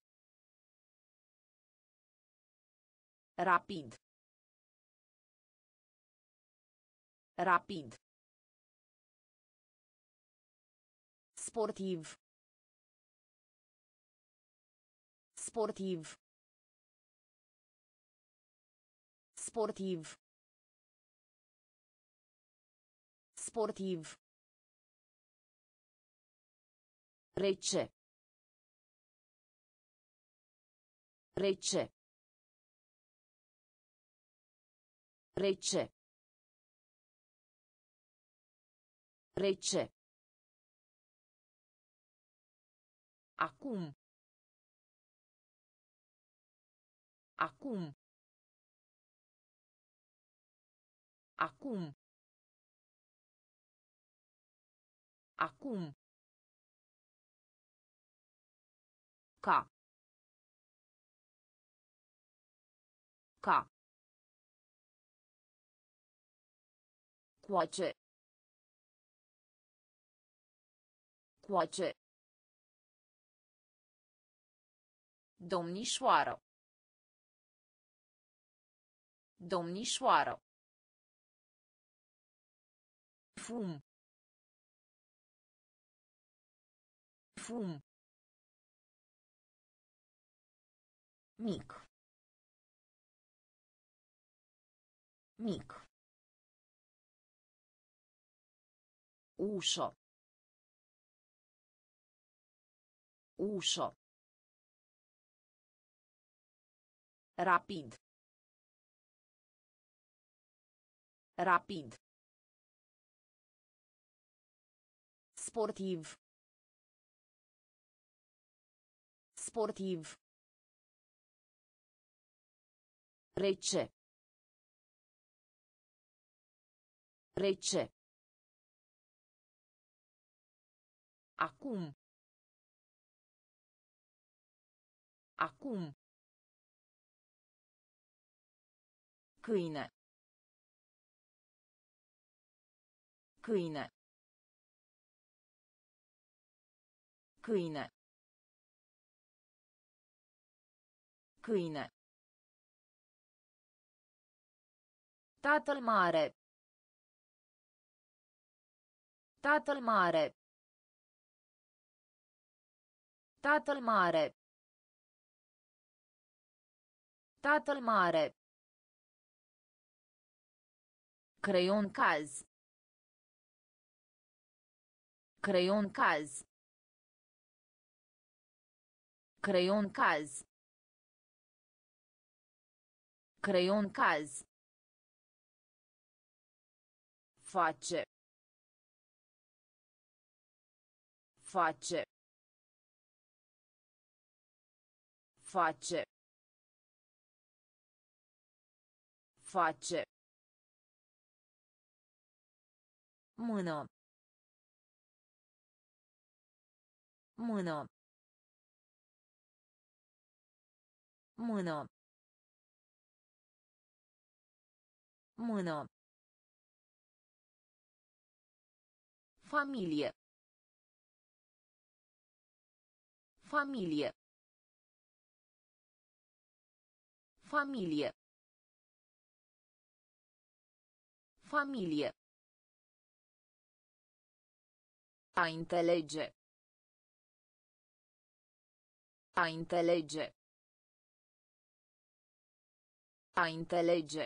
Rapid. Rapid. Sportiv. Sportiv. Sportiv. Sportiv. Rece. Rece. Rece. Rece. Acum. Acum. Acum. Acum. Ca. Ca. Coace. Coace. Domnișoară. Domnișoară. Fum. Fum. Mic. Mic. Ușă. Ușă. Rapid. Rapid. Sportiv. Sportiv. Rece. Rece. Acum. Acum. Câine. Câine. Câine. Câine. Tatăl mare. Tatăl mare. Tatăl mare. Tatăl mare. Creion caz. Creion caz. Creion caz. Creion caz. Face. Face. Face. Face. Mână. Mână. Mână. Mână. Familie. Familie. Familie. Familie. A înțelege. A înțelege. A înțelege.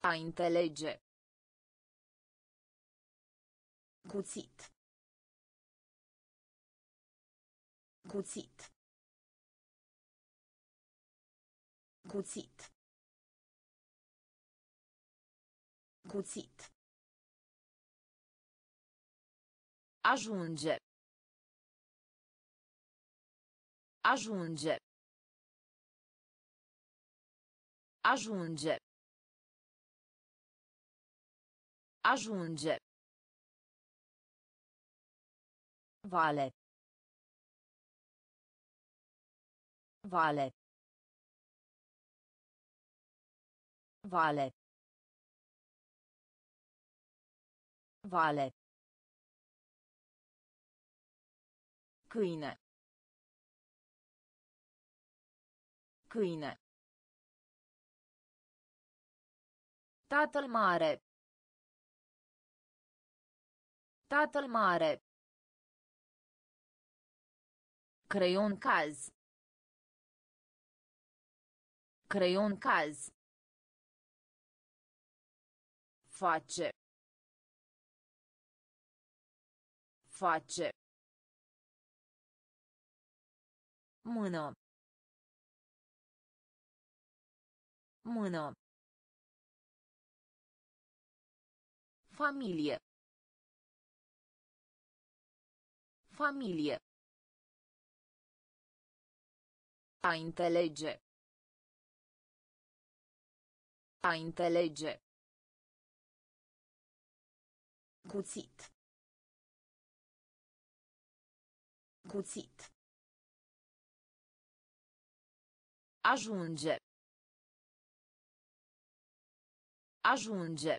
A înțelege. Cuțit. Cuțit. Cuțit. Cuțit. Ajunge. Ajunge. Ajunge. Ajunge. Vale. Vale. Vale. Vale. Câine. Câine. Tatăl mare. Tatăl mare. Creion caz. Creion caz. Face. Face. Mână. Mână. Familie. Familie. A înțelege. A înțelege. Cuțit. Cuțit. Ajunge. Ajunge.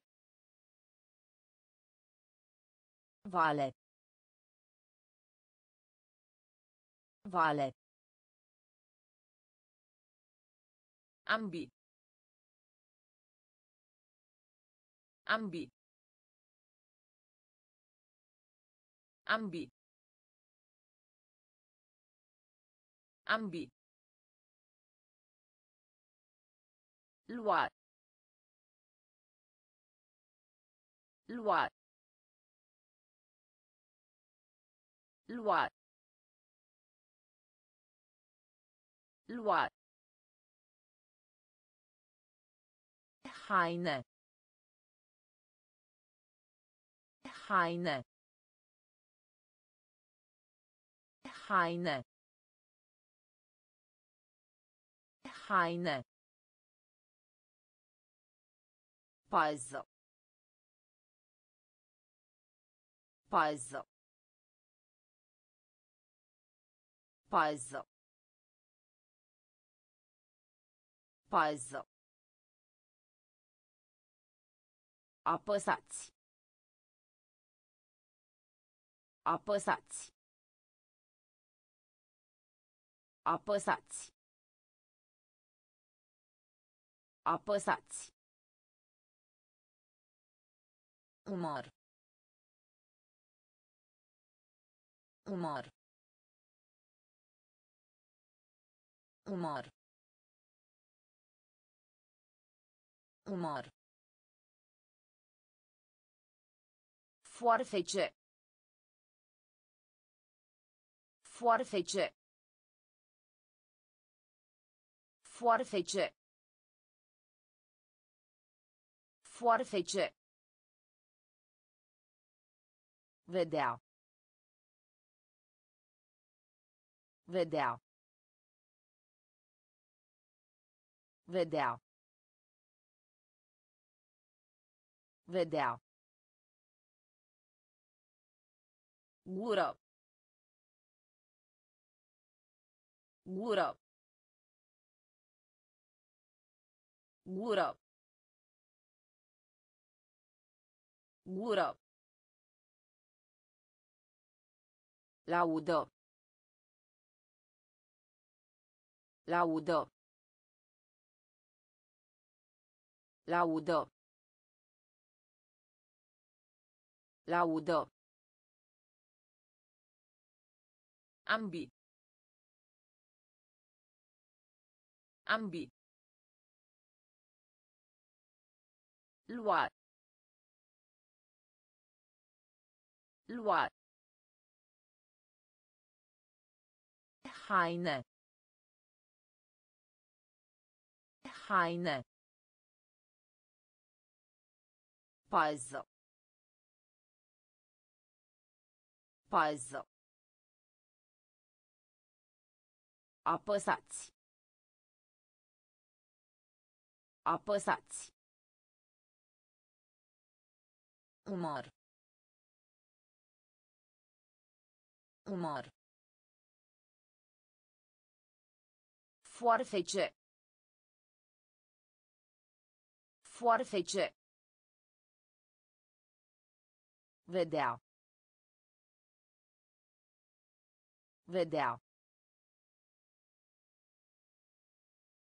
Vale. Vale. Ambi. Ambi. Ambi. Ambi. loi loi loi loi Haine. Haine. Haine. Haine. Paz. Paz. Paz. Paz. Apăsați. Apăsați. Apăsați. Apăsați. Umor. Umor. Umor. Umor. Foarfece. Foarfece. Foarfece. Foarfece. Vedea. Vedea. Vedea. Vedea. Gură. Gură. Gură. Gură. Laudă. Laudă. Laudă. Laudă. Ambi. Ambi. Lua. Lua. Heine. Heine. Paiso. Paiso. Apăsați. Apăsați. Umor. Umor. Foarfece. Foarfece. Vedea. Vedea.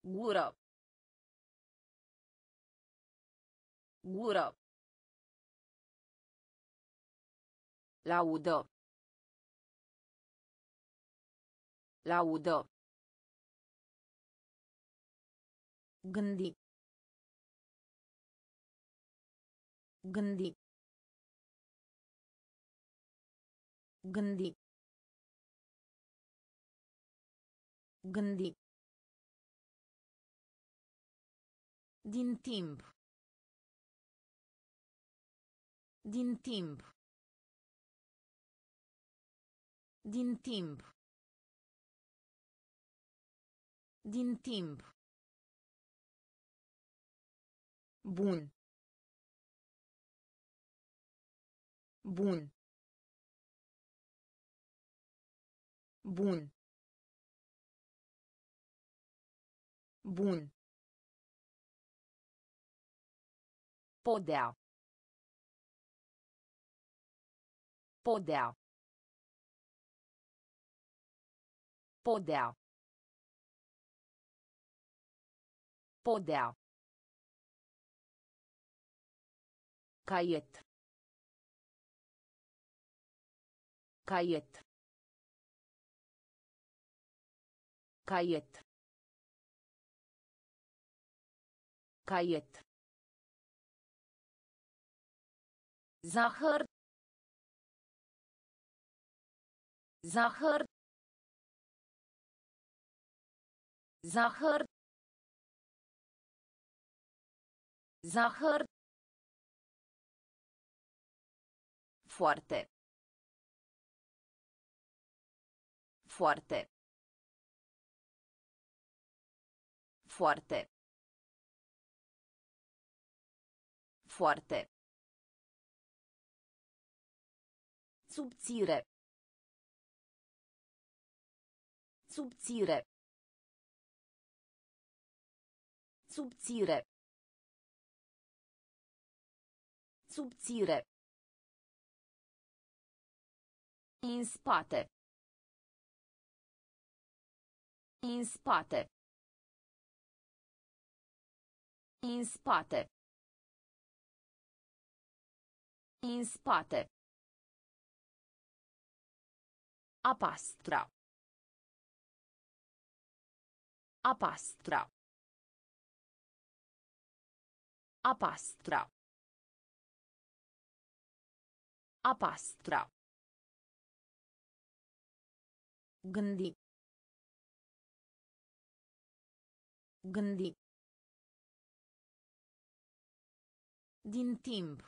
Gură. Gură. Laudă. Laudă. Gândi. Gândi. Gândi. Gândi. Din timp. Din timp. Din timp. Din timp. Bun. Bun. Bun. Bun. Podea. Podea. Podea. Podea. Caiet. Caiet. Caiet. Caiet. Zahăr. Zahăr. Zahăr. Zahăr. Foarte. Foarte. Foarte. Foarte. Subțire. Subțire. Subțire. Subțire. În spate. În spate. În spate. În spate. A pastra. A pastra. A pastra. A pastra. Gândi. Gândi. Din timp.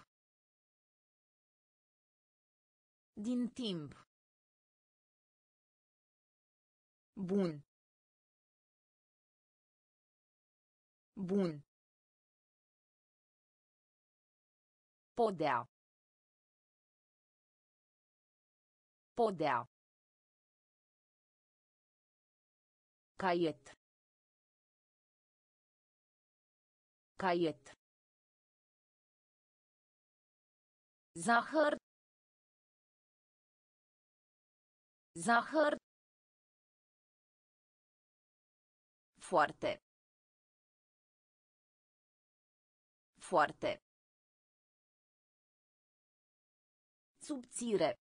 Din timp. Bun. Bun. Podea. Podea. Caiet. Caiet. Zahăr. Zahăr. Foarte. Foarte. Subțire.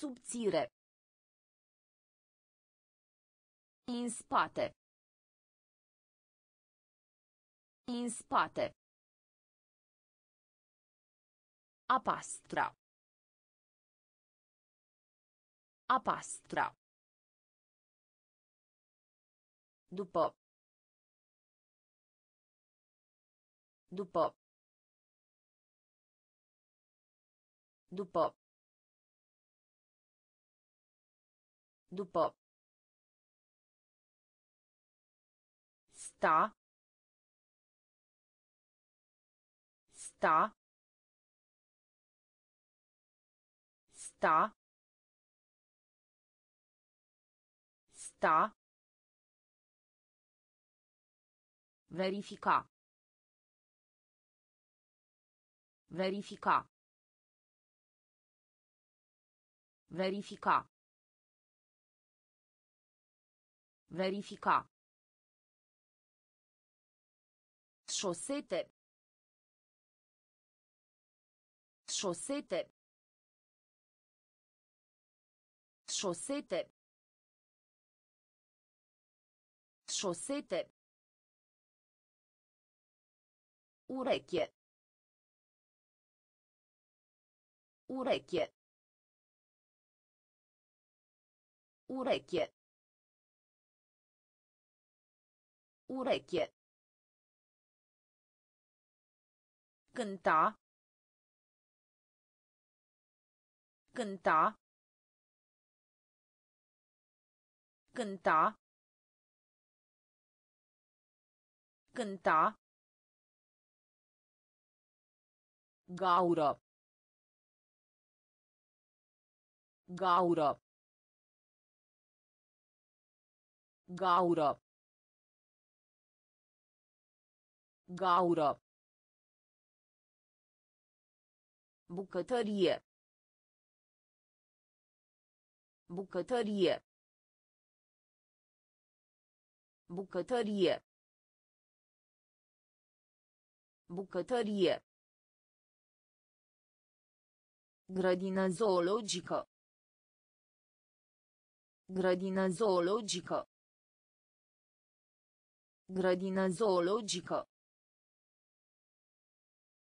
Subțire. În spate. În spate. A pastra. A pastra. După. După. După. După. Sta. Sta. Sta. Sta. Verifica. Verifica. Verifica. Verifica. Șosete. Șosete. Șosete. Șosete. Urechie. Urechie. Urechie. Urechie. Cânta. Cânta. Cânta. Cânta. Gaură. Gaură. Gaură. Gaură. Bucătărie. Bucătărie. Bucătărie. Bucătărie. Grădină zoologică. Grădină zoologică. Grădină zoologică.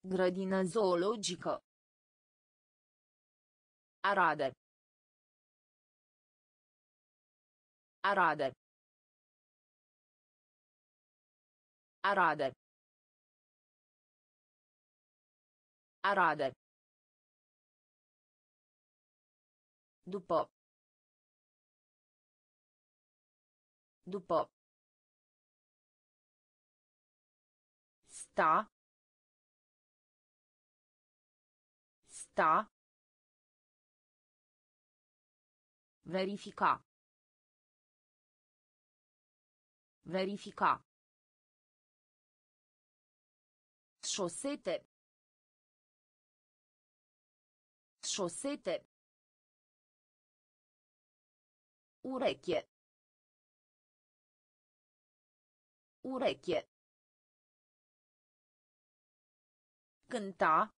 Grădină zoologică. Arade. Arade. Arade. Arade. După. După. Sta. Sta. Verifica. Verifica. Șosete. Șosete. Ureche. Ureche. Cânta.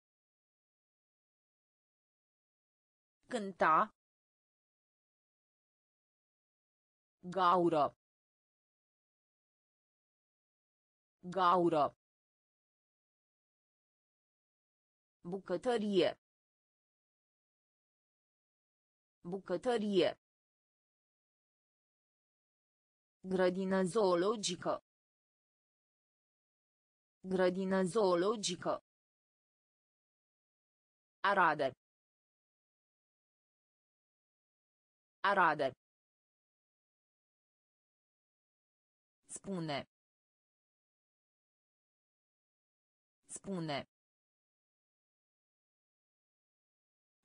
Cânta. Gaură. Gaură. Bucătărie. Bucătărie. Grădină zoologică. Grădină zoologică. Arade. Arade. Spune. Spune.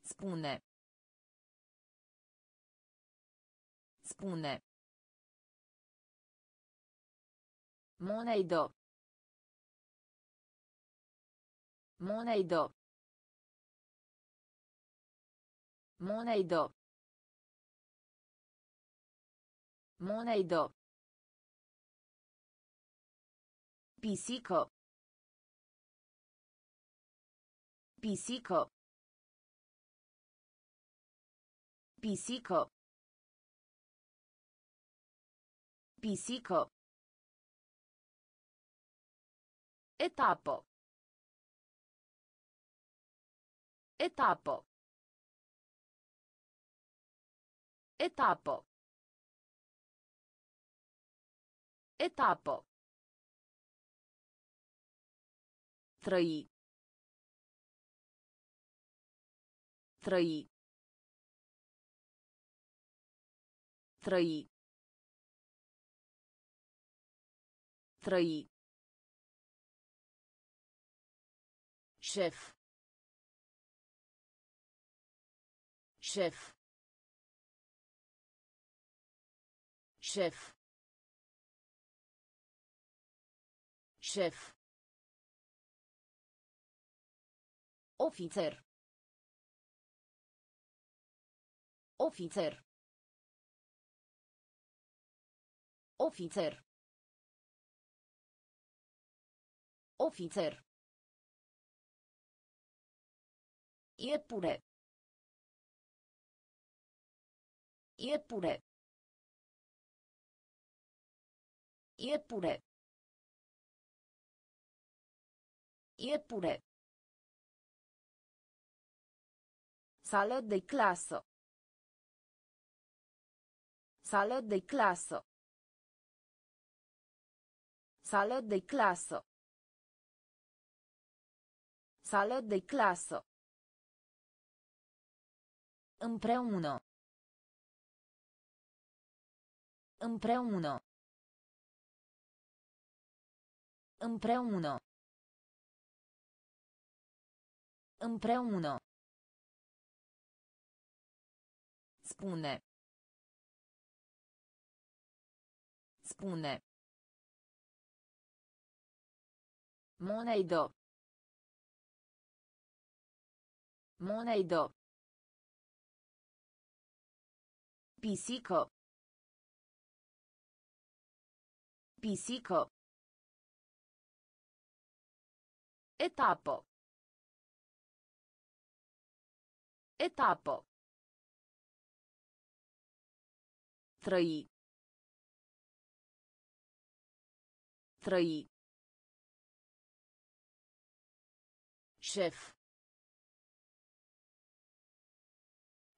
Spune. Spune. Monedă. Monedă. Monedă. Monedă. Pisică. Pisică. Pisică. Pisică. Etapă. Etapă. Etapă. Etapă. Trăi. Trăi. Trăi. Trăi. Șef. Șef. Șef. Șef. Ofițer. Ofițer. Ofițer. Ofițer. Iepure. Iepure. Iepure. Iepure. Sală de clasă. Sală de clasă. Sală de clasă. Sală de clasă. Împreună. Împreună. Împreună. Împreună. Spune. Spune. Monedă. Monedă. Pisică. Pisică. Etapă. Etapă. Trăi. Trăi. Șef.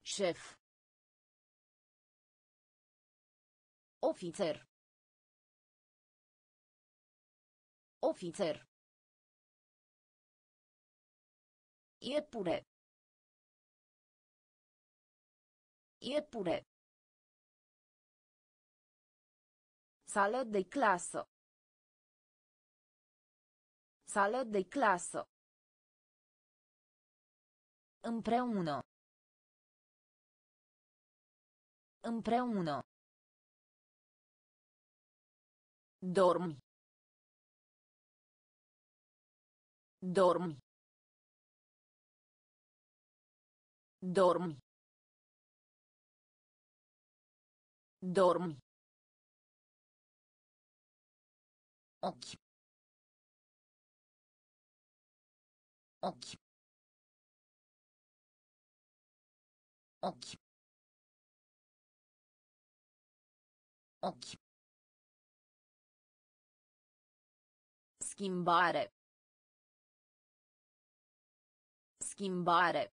Șef. Ofițer. Ofițer. Iepure. Iepure. Sală de clasă. Sală de clasă. Împreună. Împreună. Dormi. Dormi. Dormi. Dormi. Occhi. Occhi. Occhi. Occhi. Schimbare. Schimbare.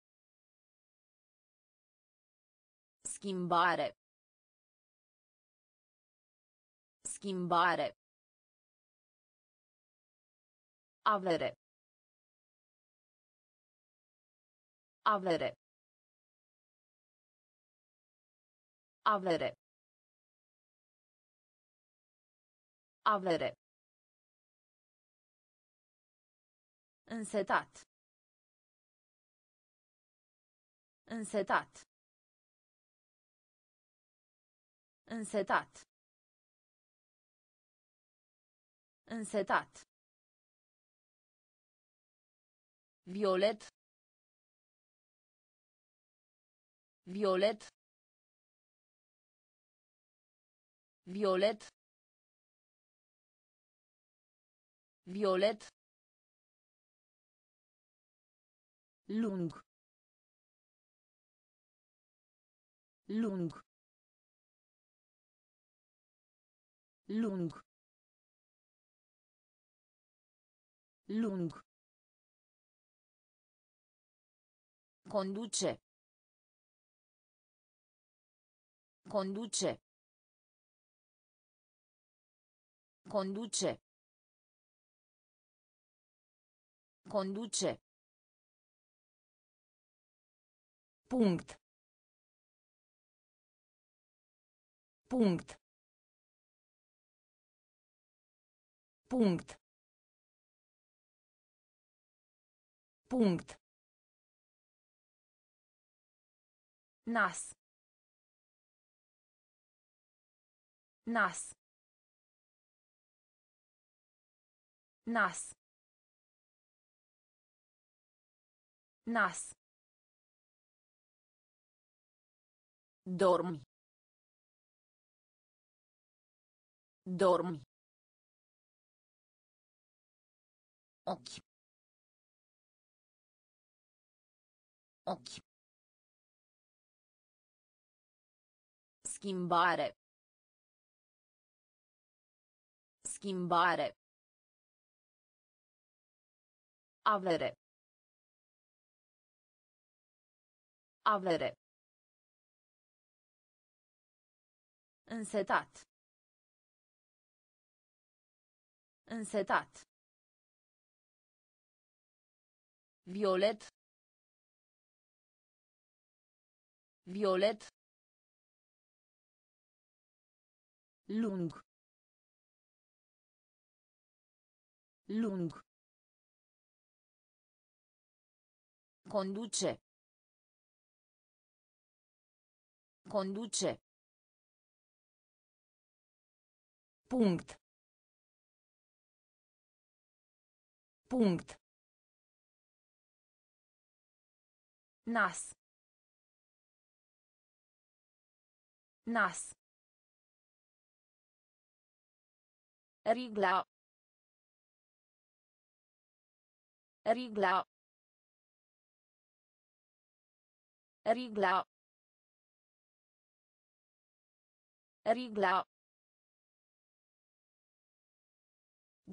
Schimbare. Schimbare. Avere. Avere. Avere. Avere. Însetat. Însetat. Însetat. Însetat. Violet. Violet. Violet. Violet. Lung lung lung lung Conduce. Conduce. Conduce. Conduce. Punct. Punct. Punct. Punct. Nas. Nas. Nas. Nas. Dormi. Dormi. Occhi. Occhi. Schimbare. Schimbare. Avere. Avere. Însetat. Însetat. Violet. Violet. lung lung conduce conduce punct punct nas nas Rigla. Rigla. Rigla. Rigla.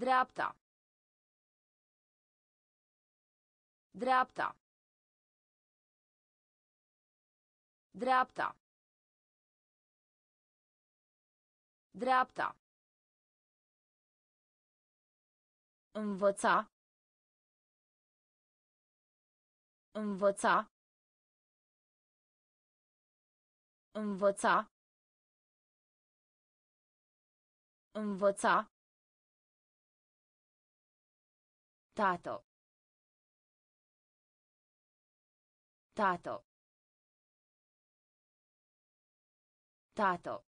Dreapta. Dreapta. Dreapta. Dreapta. Învăța. Învăța. Învăța. Învăța. タートタトタト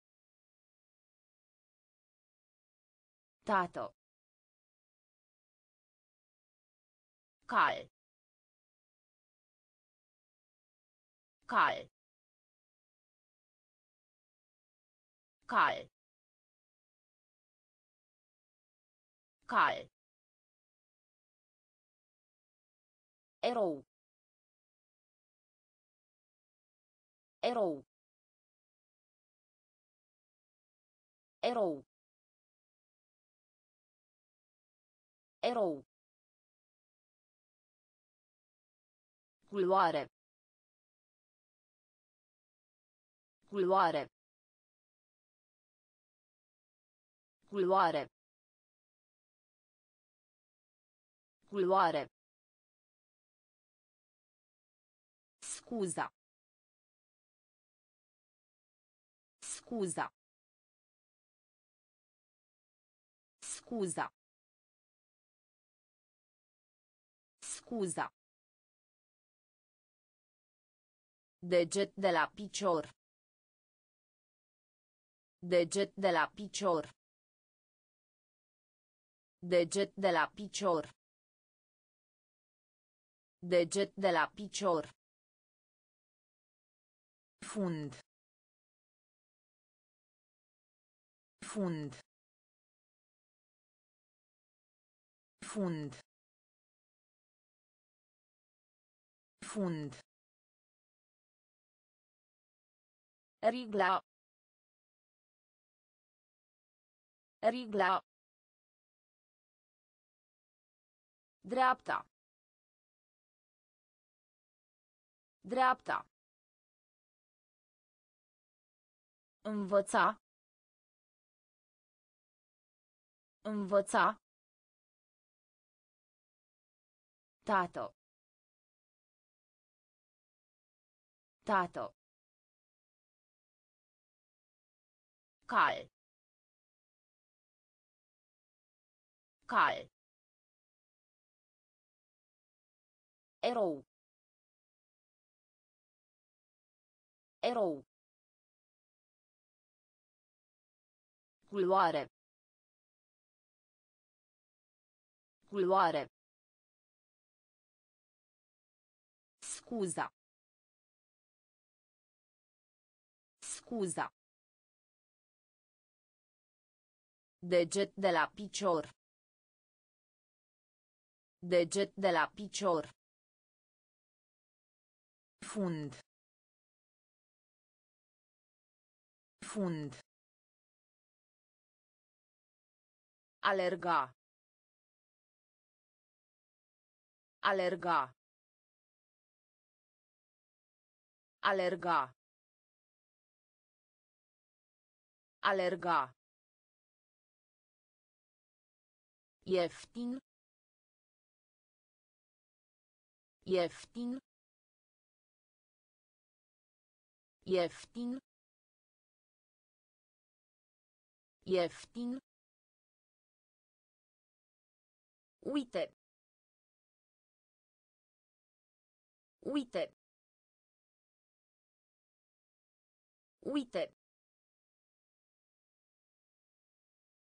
タトカル Erou. Erou. Erou. Erou. Culoare. Culoare. Culoare. Culoare. Scuza. Scuza. Scuza. Scuza. Deget de la picior. Deget de la picior. Deget de la picior. Deget de la picior. Fund. Fund. Fund. Fund. Rigla. Rigla. Dreapta. Dreapta. Învăța. Învăța. Tato. Tato. Cal. Cal. Erou. Erou. Culoare. Culoare. Scuza. Scuza. Deget de la picior. Deget de la picior. Fund. Fund. Alerga. Alerga. Alerga. Alerga. Ieftin. Ieftin. Ieftin. Ieftin. Uite. Uite. Uite.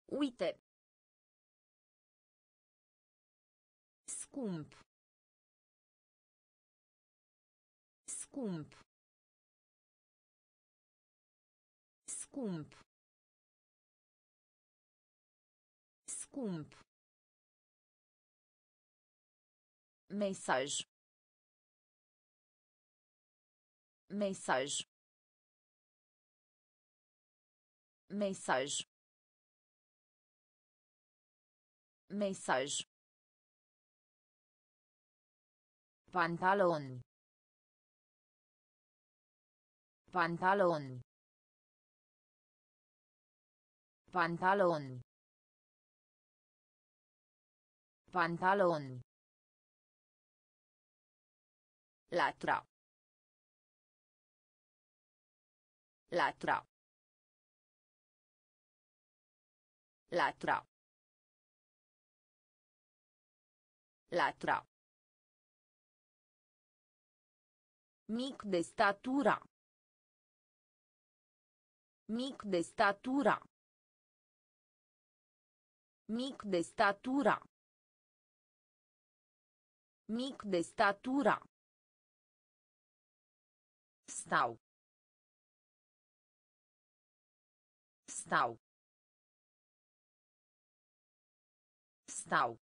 Uite. Scump. Scump. Scump. Scump. Mesaj. Mesaj. Mesaj. Mesaj. Pantaloni. Pantaloni. Pantaloni. Pantaloni. Latra. Latra. Latra. Latra. Mic de statura. Mic de statura. Mic de statura. Mic de statura. Stau. Stau. Stau.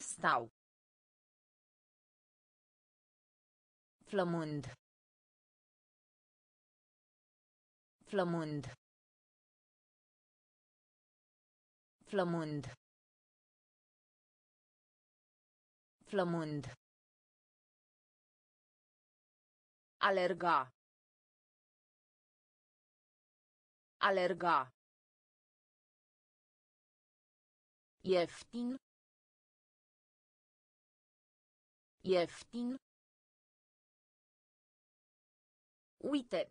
Stau. Flămând. Flămând. Flămând. Flămând. Alerga. Alerga. Ieftin. Ieftin. Uite.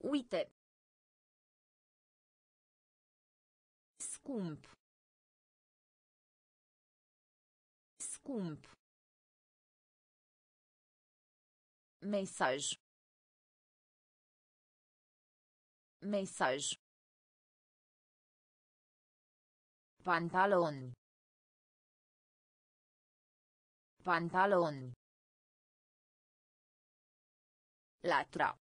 Uite. Scump. Scump. Mesaj. Mesaj. Pantaloni. Pantaloni. Latra.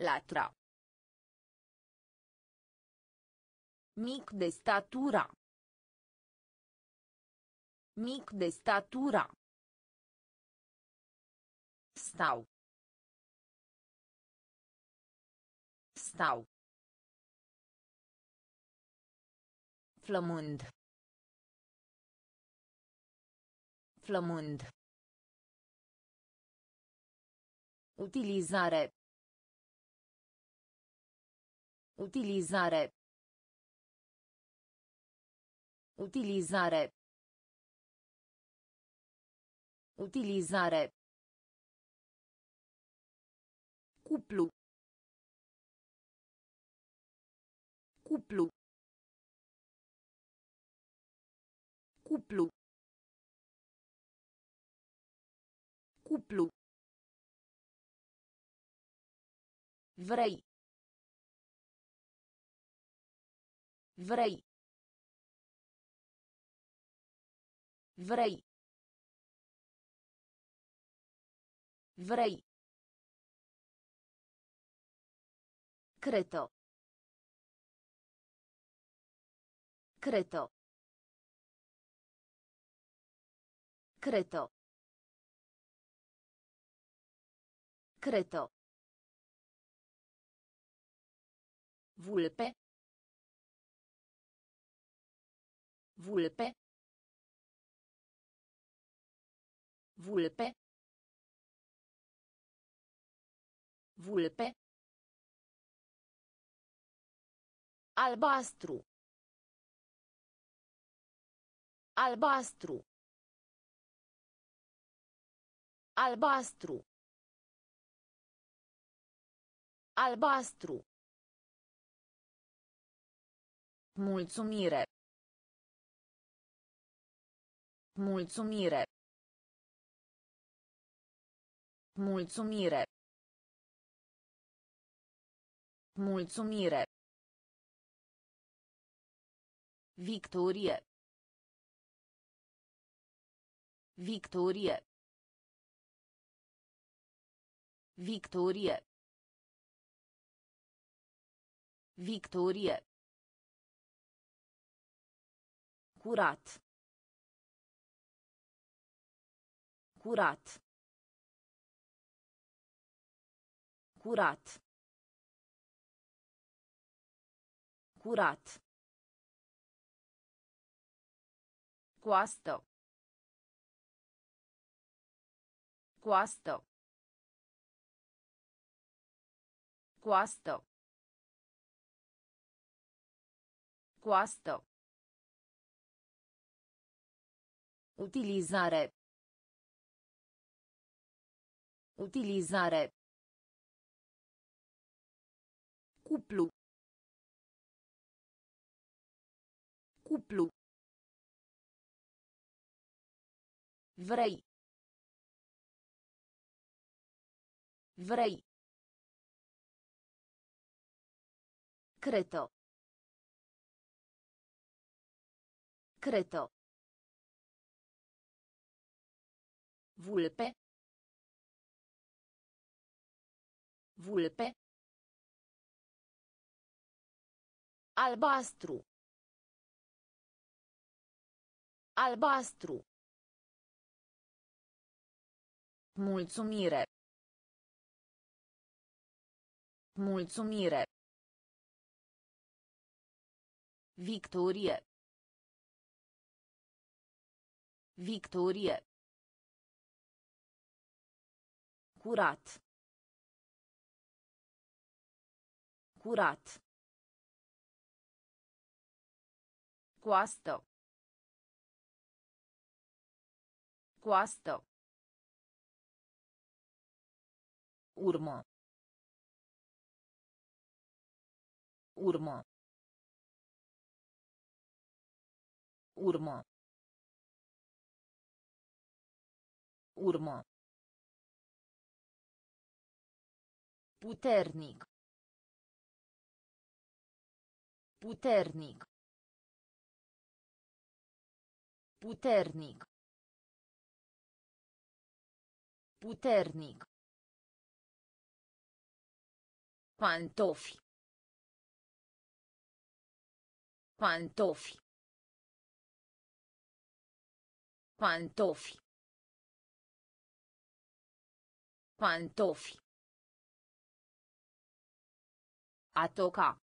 Latra. Mic de statura. Mic de statura. Stau. Stau. Flămând. Flămând. Utilizare. Utilizare. Utilizare. Utilizare. Cuplu. Cuplu. Cuplu. Cuplu. Vrei. Vrei. Vrei. Vrei. Creto. Creto. Creto. Creto. Vulpe. Vulpe. Vulpe. Vulpe. Albastru. Albastru. Albastru. Albastru. Mulțumire. Mulțumire. Mulțumire. Mulțumire. Victorie. Victorie. Victorie. Victorie. Curat. Curat. Curat. Curat. Coastă. Coastă. Coastă. Coastă. Utilizare. Utilizare. Cuplu. Cuplu. Vrei. Vrei. Creto. Creto. Vulpe. Vulpe. Albastru. Albastru. Mulțumire. Mulțumire. Victorie. Victorie. Curat. Curat. Coastă. Coastă. Urmă. Urmă. Urmă. Urmă. Puternic. Puternic. Puternic. Puternic. Pantofi. Pantofi. Pantofi. Pantofi. A toca.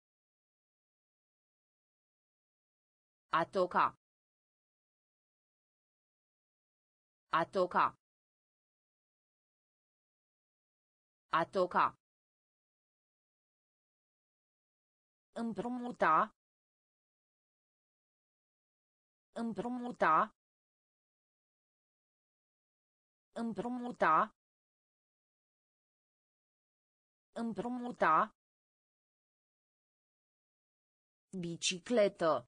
A toca. Împrumuta. Împrumuta. Împrumuta. Împrumuta. Bicicletă.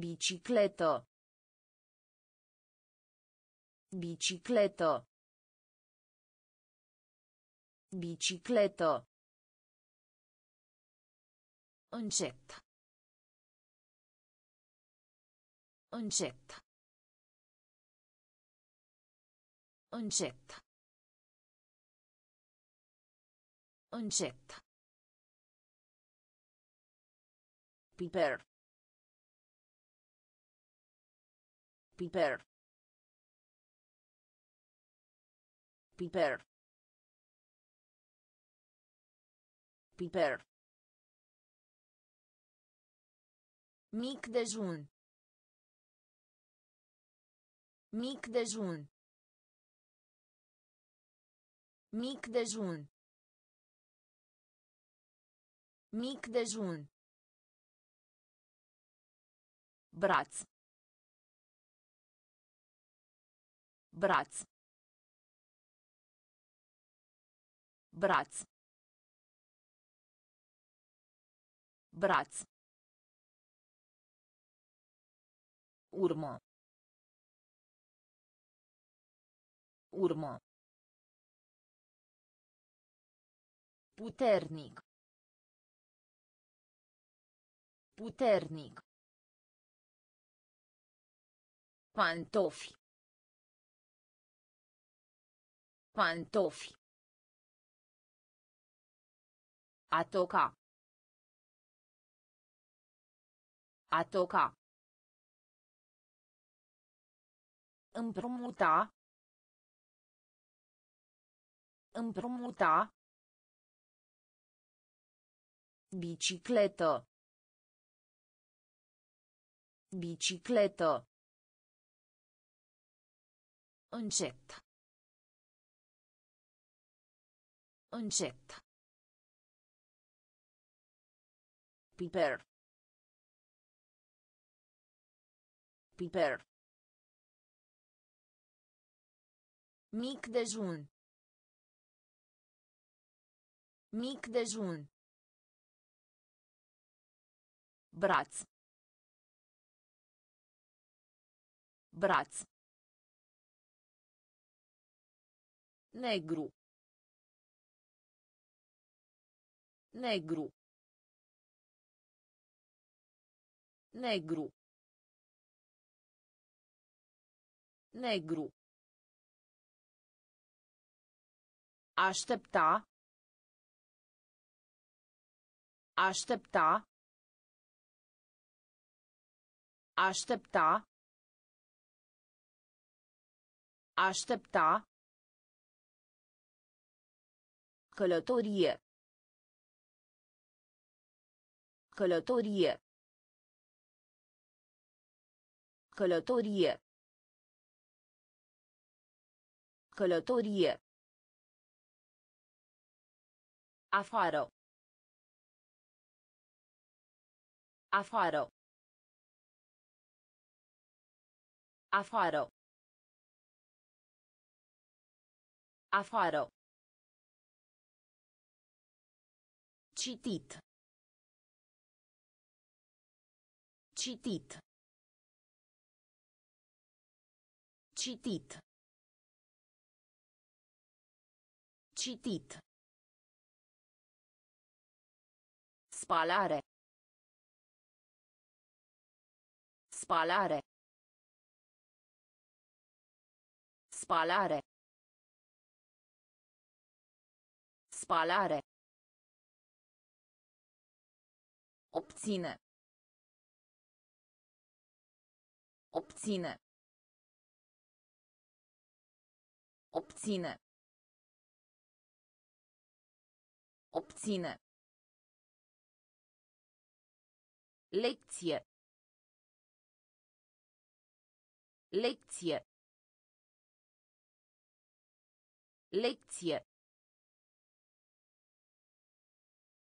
Bicicletă. Bicicletă. Bicicletă. Încet. Încet. Încet. Încet. Piper. Piper. Piper. Piper. Mic dejun. Mic dejun. Mic dejun. Mic dejun. Braț. Braț. Braț. Braț. Urmă. Urmă. Puternic. Puternic. Pantofi. Pantofi. A toca. A toca. Împrumuta. Împrumuta. Bicicletă. Bicicletă. Încet. Încet. Piper. Piper. Mic dejun. Mic dejun. Braț. Braț. Negru. Negru. Negru. Negru. Aștepta. Aștepta. Aștepta. Aștepta. Călătorie. Călătorie. Călătorie. Călătorie. Afară. Afară. Afară. Afară. Citit. Citit. Citit. Citit. Spalare. Spalare. Spalare. Spalare. Obține. Obține. Obține. Obține. Lecție. Lecție. Lecție.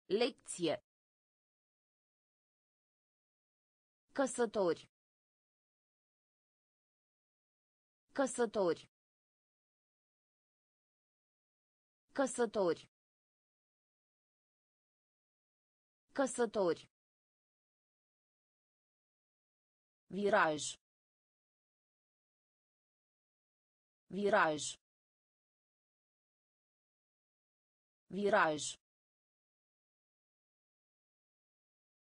Lecție. Căsători. Căsători. Căsători. Căsători. Viraj. Viraj. Viraj.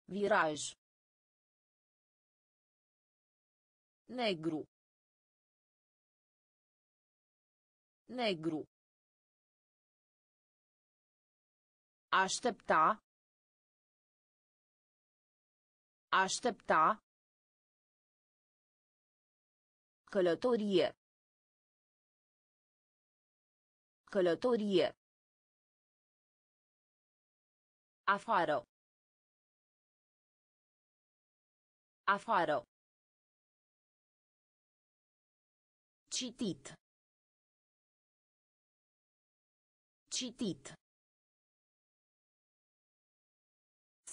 Viraj. Negru. Negru. Aștepta. Aștepta. Călătorie. Călătorie. Afară. Afară. Citit. Citit.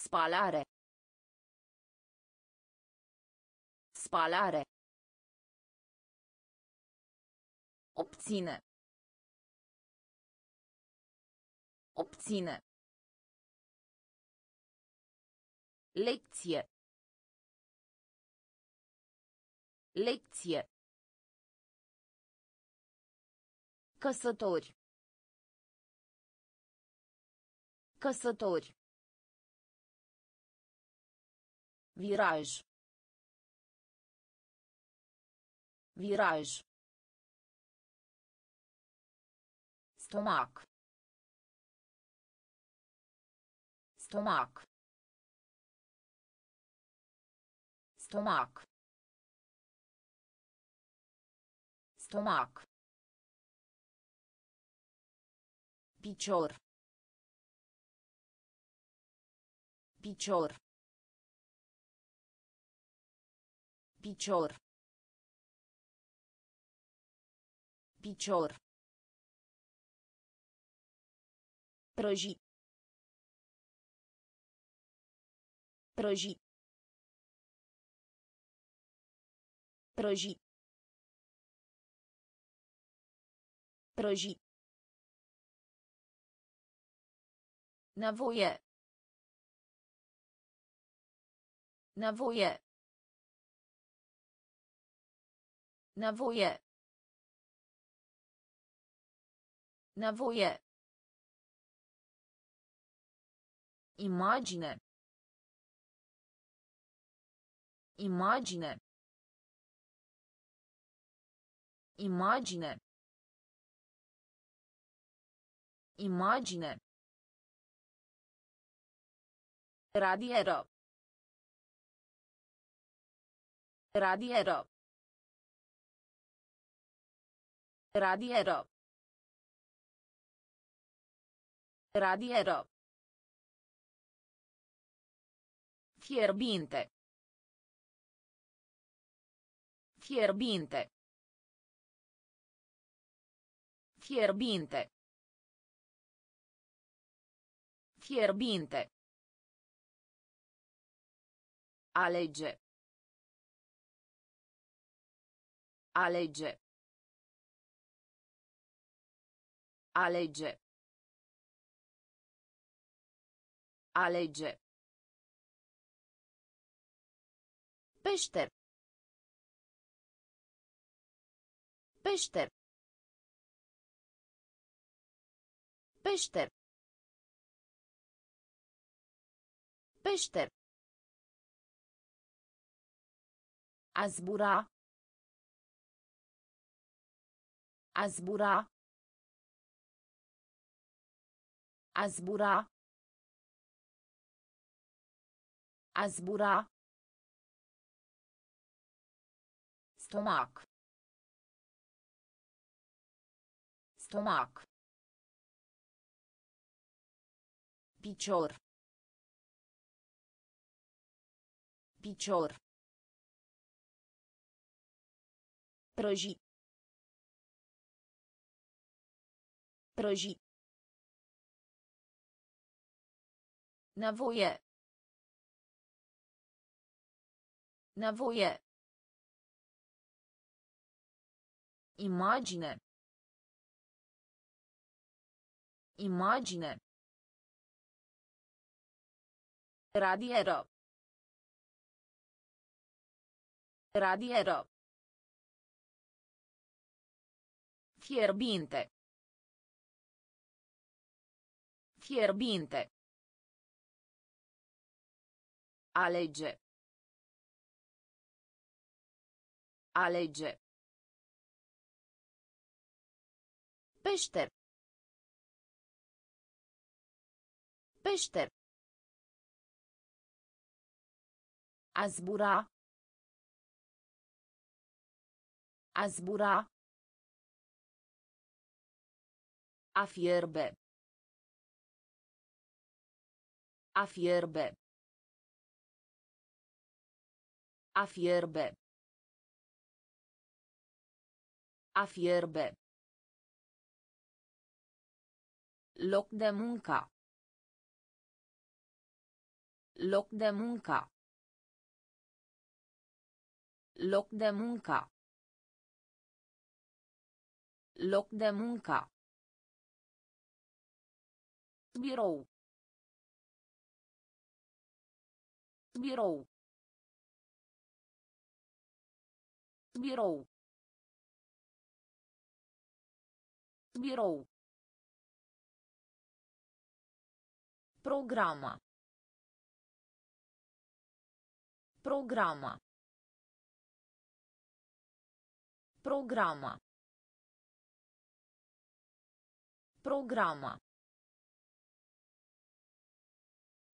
Spalare. Spalare. Obține. Obține. Lecție. Lecție. Căsători. Căsători. Viraj. Viraj. Stomac. Stomac. Stomac. Stomac. Picior. Picior. Picior. Picior. Prozi. Prozi. Prozi. Prozi. Nawoje. Nawoje. Nawoje. Nawoje. Imagine. Imagine. Imagine. Imagine. Radiero. Radiero. Radiero. Radiero. Fierbinte. Fierbinte. Fierbinte. Fierbinte. Alege. Alege. Alege. Alege. Peșter. Peșter. Peșter. Peșter. A zbura. A zbura. A zbura. A zbura. Stomac. Stomac. Picior. Picior. Prăji. Prăji. Nevoie. Nevoie. Imagine. Imagine. Radiero. Radiero. Fierbinte. Fierbinte. Alege. Alege. Peșter. Peșter. A zbura. A zbura. A fierbe. A fierbe. A fierbe. A fierbe. Loc de muncă. Loc de muncă. Loc de muncă. Loc de muncă. Birou. Birou. Birou. Birou. Programa. Programa. Programa. Programa.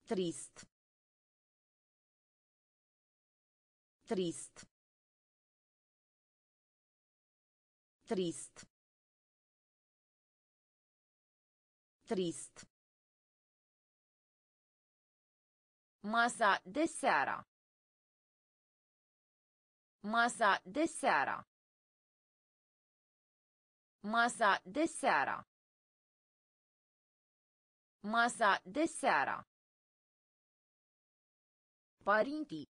Trist. Trist. Trist. Trist. Masa de seara. Masa de seara. Masa de seara. Masa de seara. Părinții.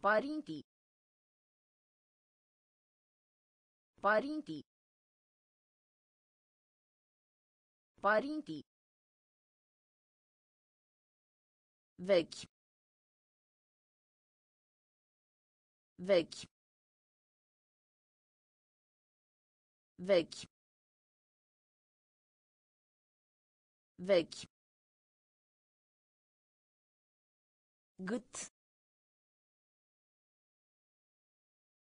Părinții. Părinții. Părinții. Vechi. Vechi. Vechi. Vechi. Gât.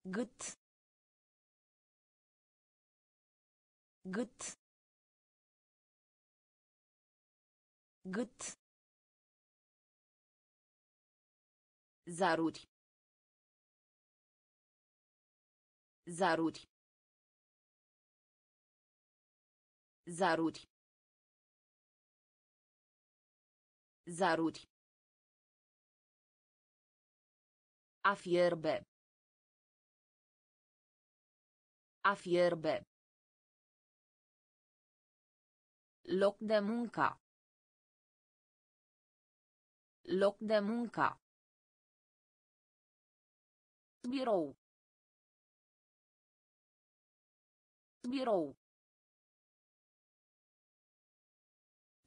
Gât. Gât. Gât. Zaruri. Zaruri. Zaruri. Zaruri. A fierbe. A fierbe. Loc de muncă. Loc de muncă. Birou. Birou.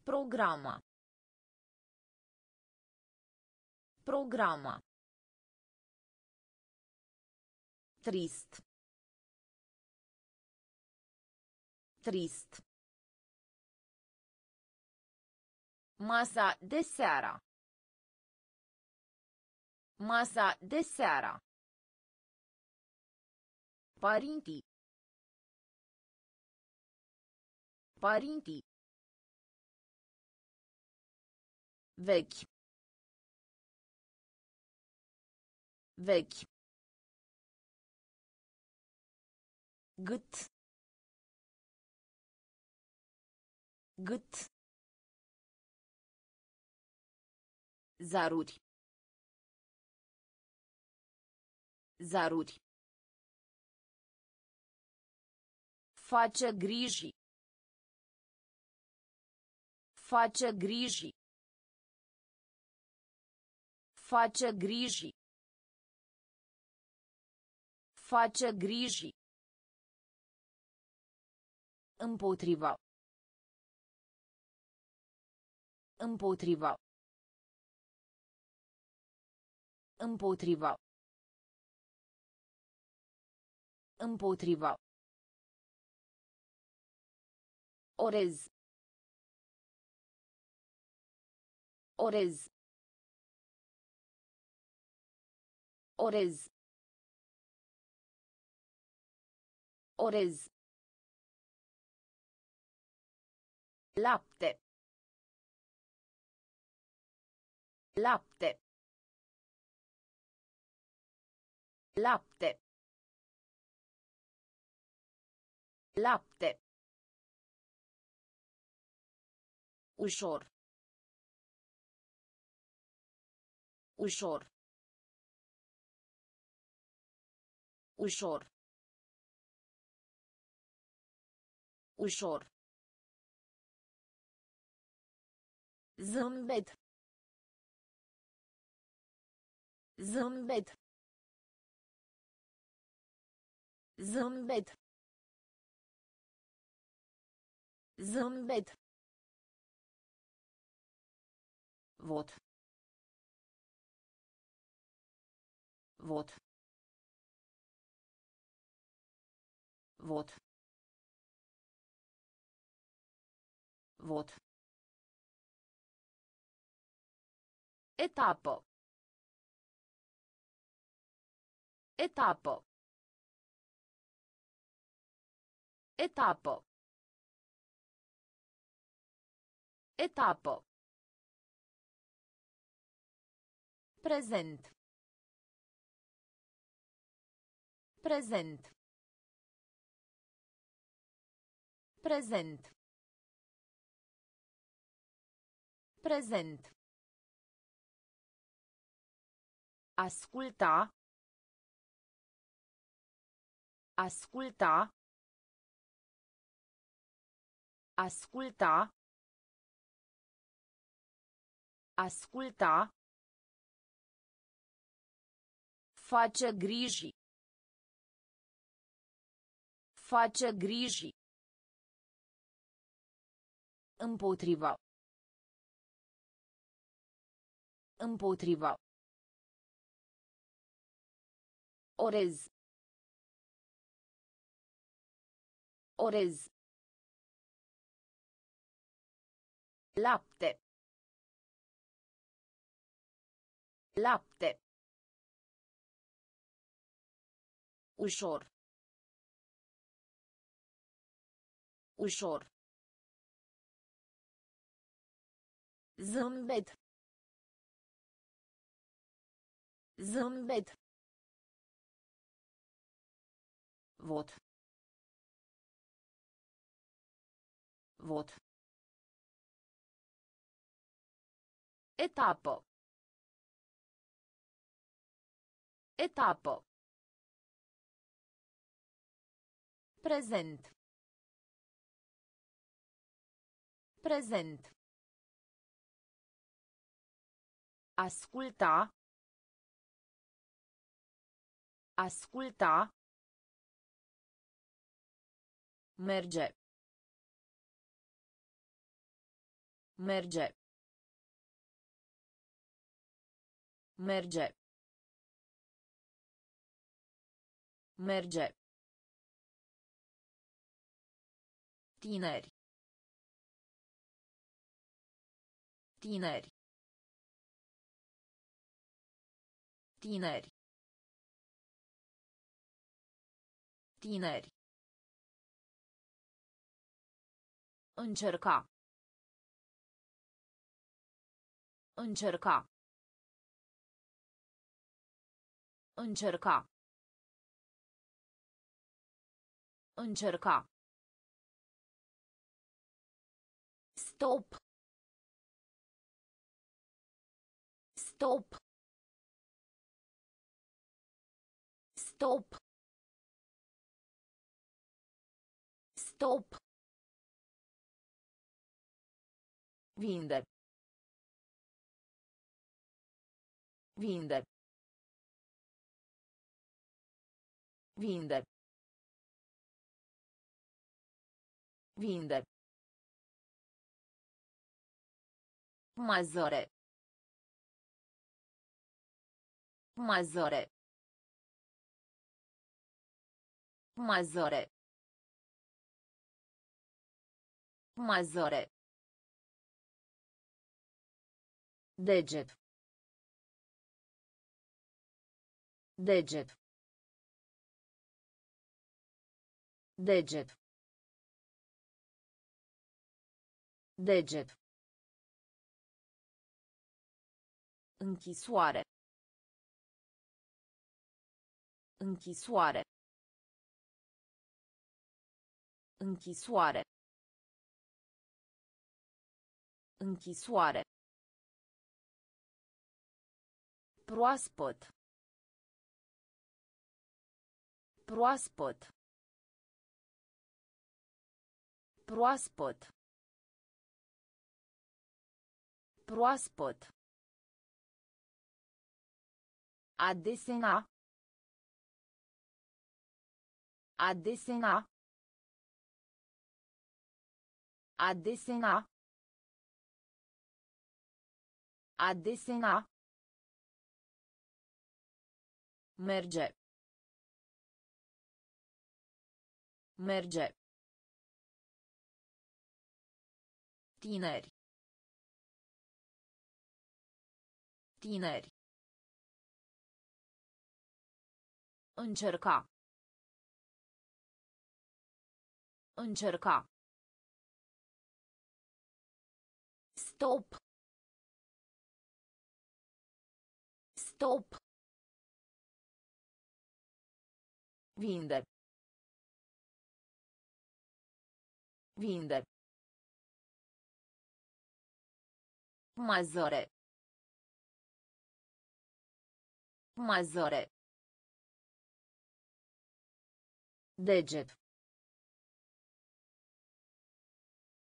Programa. Programa. Trist. Trist. Masa de seara. Masa de seara. Părinții. Părinții. Vechi. Vechi. Gât. Gât. Zaruri. Zaruri. Face griji. Face griji. Face griji. Face griji. Împotriva. Împotriva. Împotriva. Împotriva. Orez. Orez. Orez. Orez. Lapte. Lapte. Lapte. Lapte. وشور. وشور. وشور. أجور زمبت زمبت زمبت زمبت Vot. Vot. Vot. Vot. Etapă. Etapă. Etapă. Etapă. Prezent. Prezent. Prezent. Prezent. Asculta. Asculta. Asculta. Asculta. Face griji. Face griji. Împotriva. Împotriva. Orez. Orez. Lapte. Lapte. Ușor. Ușor. Zâmbet. Zâmbet. Вот. Вот. Этапо. Этапо. Prezent. Prezent. Asculta. Asculta. Merge. Merge. Merge. Merge. Tineri. Tineri. Tineri. Tineri. Încerca. Încerca. Încerca. Încerca. Stop. Stop. Stop. Stop. Vinde. Vinde. Vinde. Vinde. Mazăre. Mazăre. Mazăre. Mazăre. Deget. Deget. Deget. Deget. Închisoare. Închisoare. Închisoare. Închisoare. Proaspăt. Proaspăt. Proaspăt. Proaspăt. A desena. A desena. A desena. A desena. Merge. Merge. Tineri. Tineri. Încerca. Încerca. Stop. Stop. Vinde. Vinde. Mazăre. Mazăre. Deget.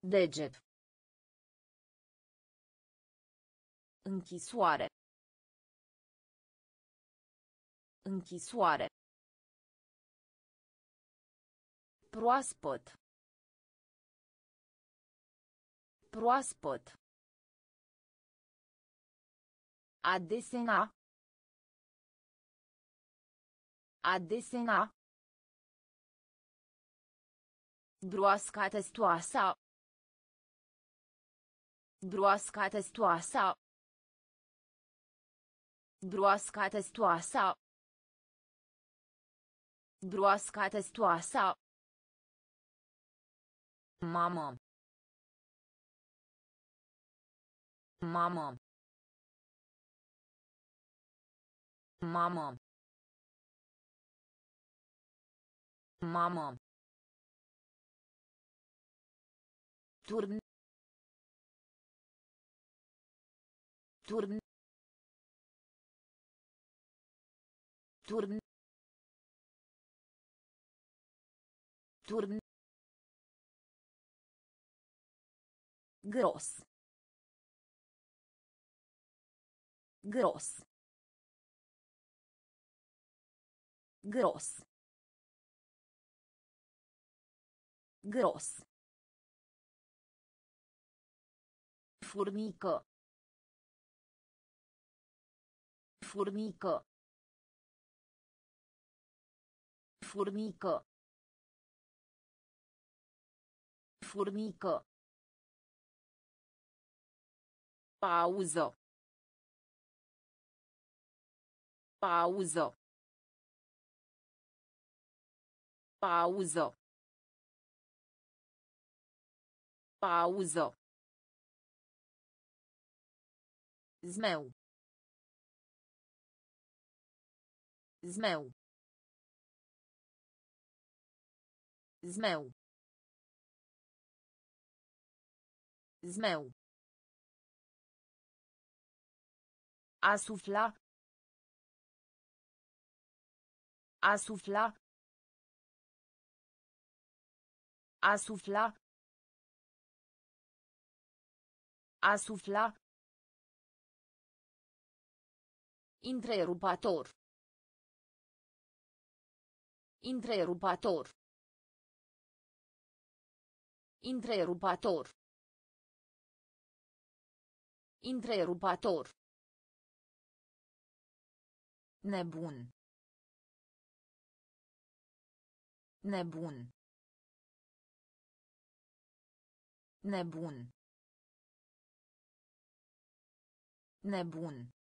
Deget. Închisoare. Închisoare. Proaspăt. Proaspăt. A desena. A desena. Broasca testoasa. Broasca testoasa. Broasca testoasa. Broasca testoasa. Mamă. Mamă. Mamă. Mamă. Turn. Turn. Turn. Turn. Gros. Gros. Gros. Gros. Furnică. Furnică. Furnică. Furnică. Pauză. Pauză. Pauză. Pauză. Zmeu. Zmeu. Zmeu. Zmeu. A sufla. A sufla. Întrerupator. Întrerupator. Întrerupator. Întrerupator. Nebun. Nebun. Nebun. Nebun.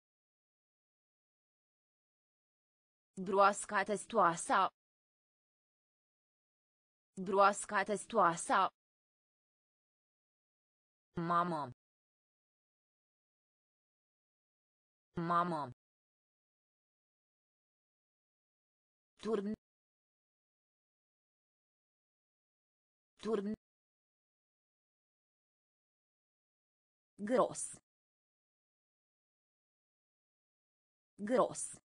Broasca testoasa. Broasca testoasa. Mamă. Mamă. Turn. Turn. Gros. Gros.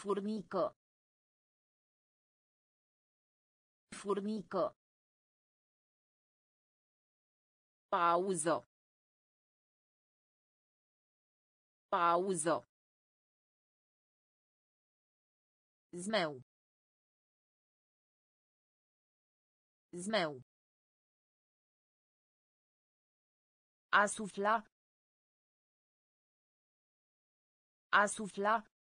Furnică. Furnică. Pauză. Pauză. Zmeu. Zmeu. A sufla.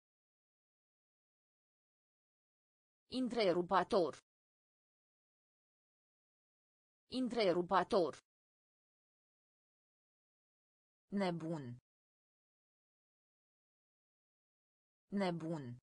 Întrerupator. Întrerupator. Nebun. Nebun.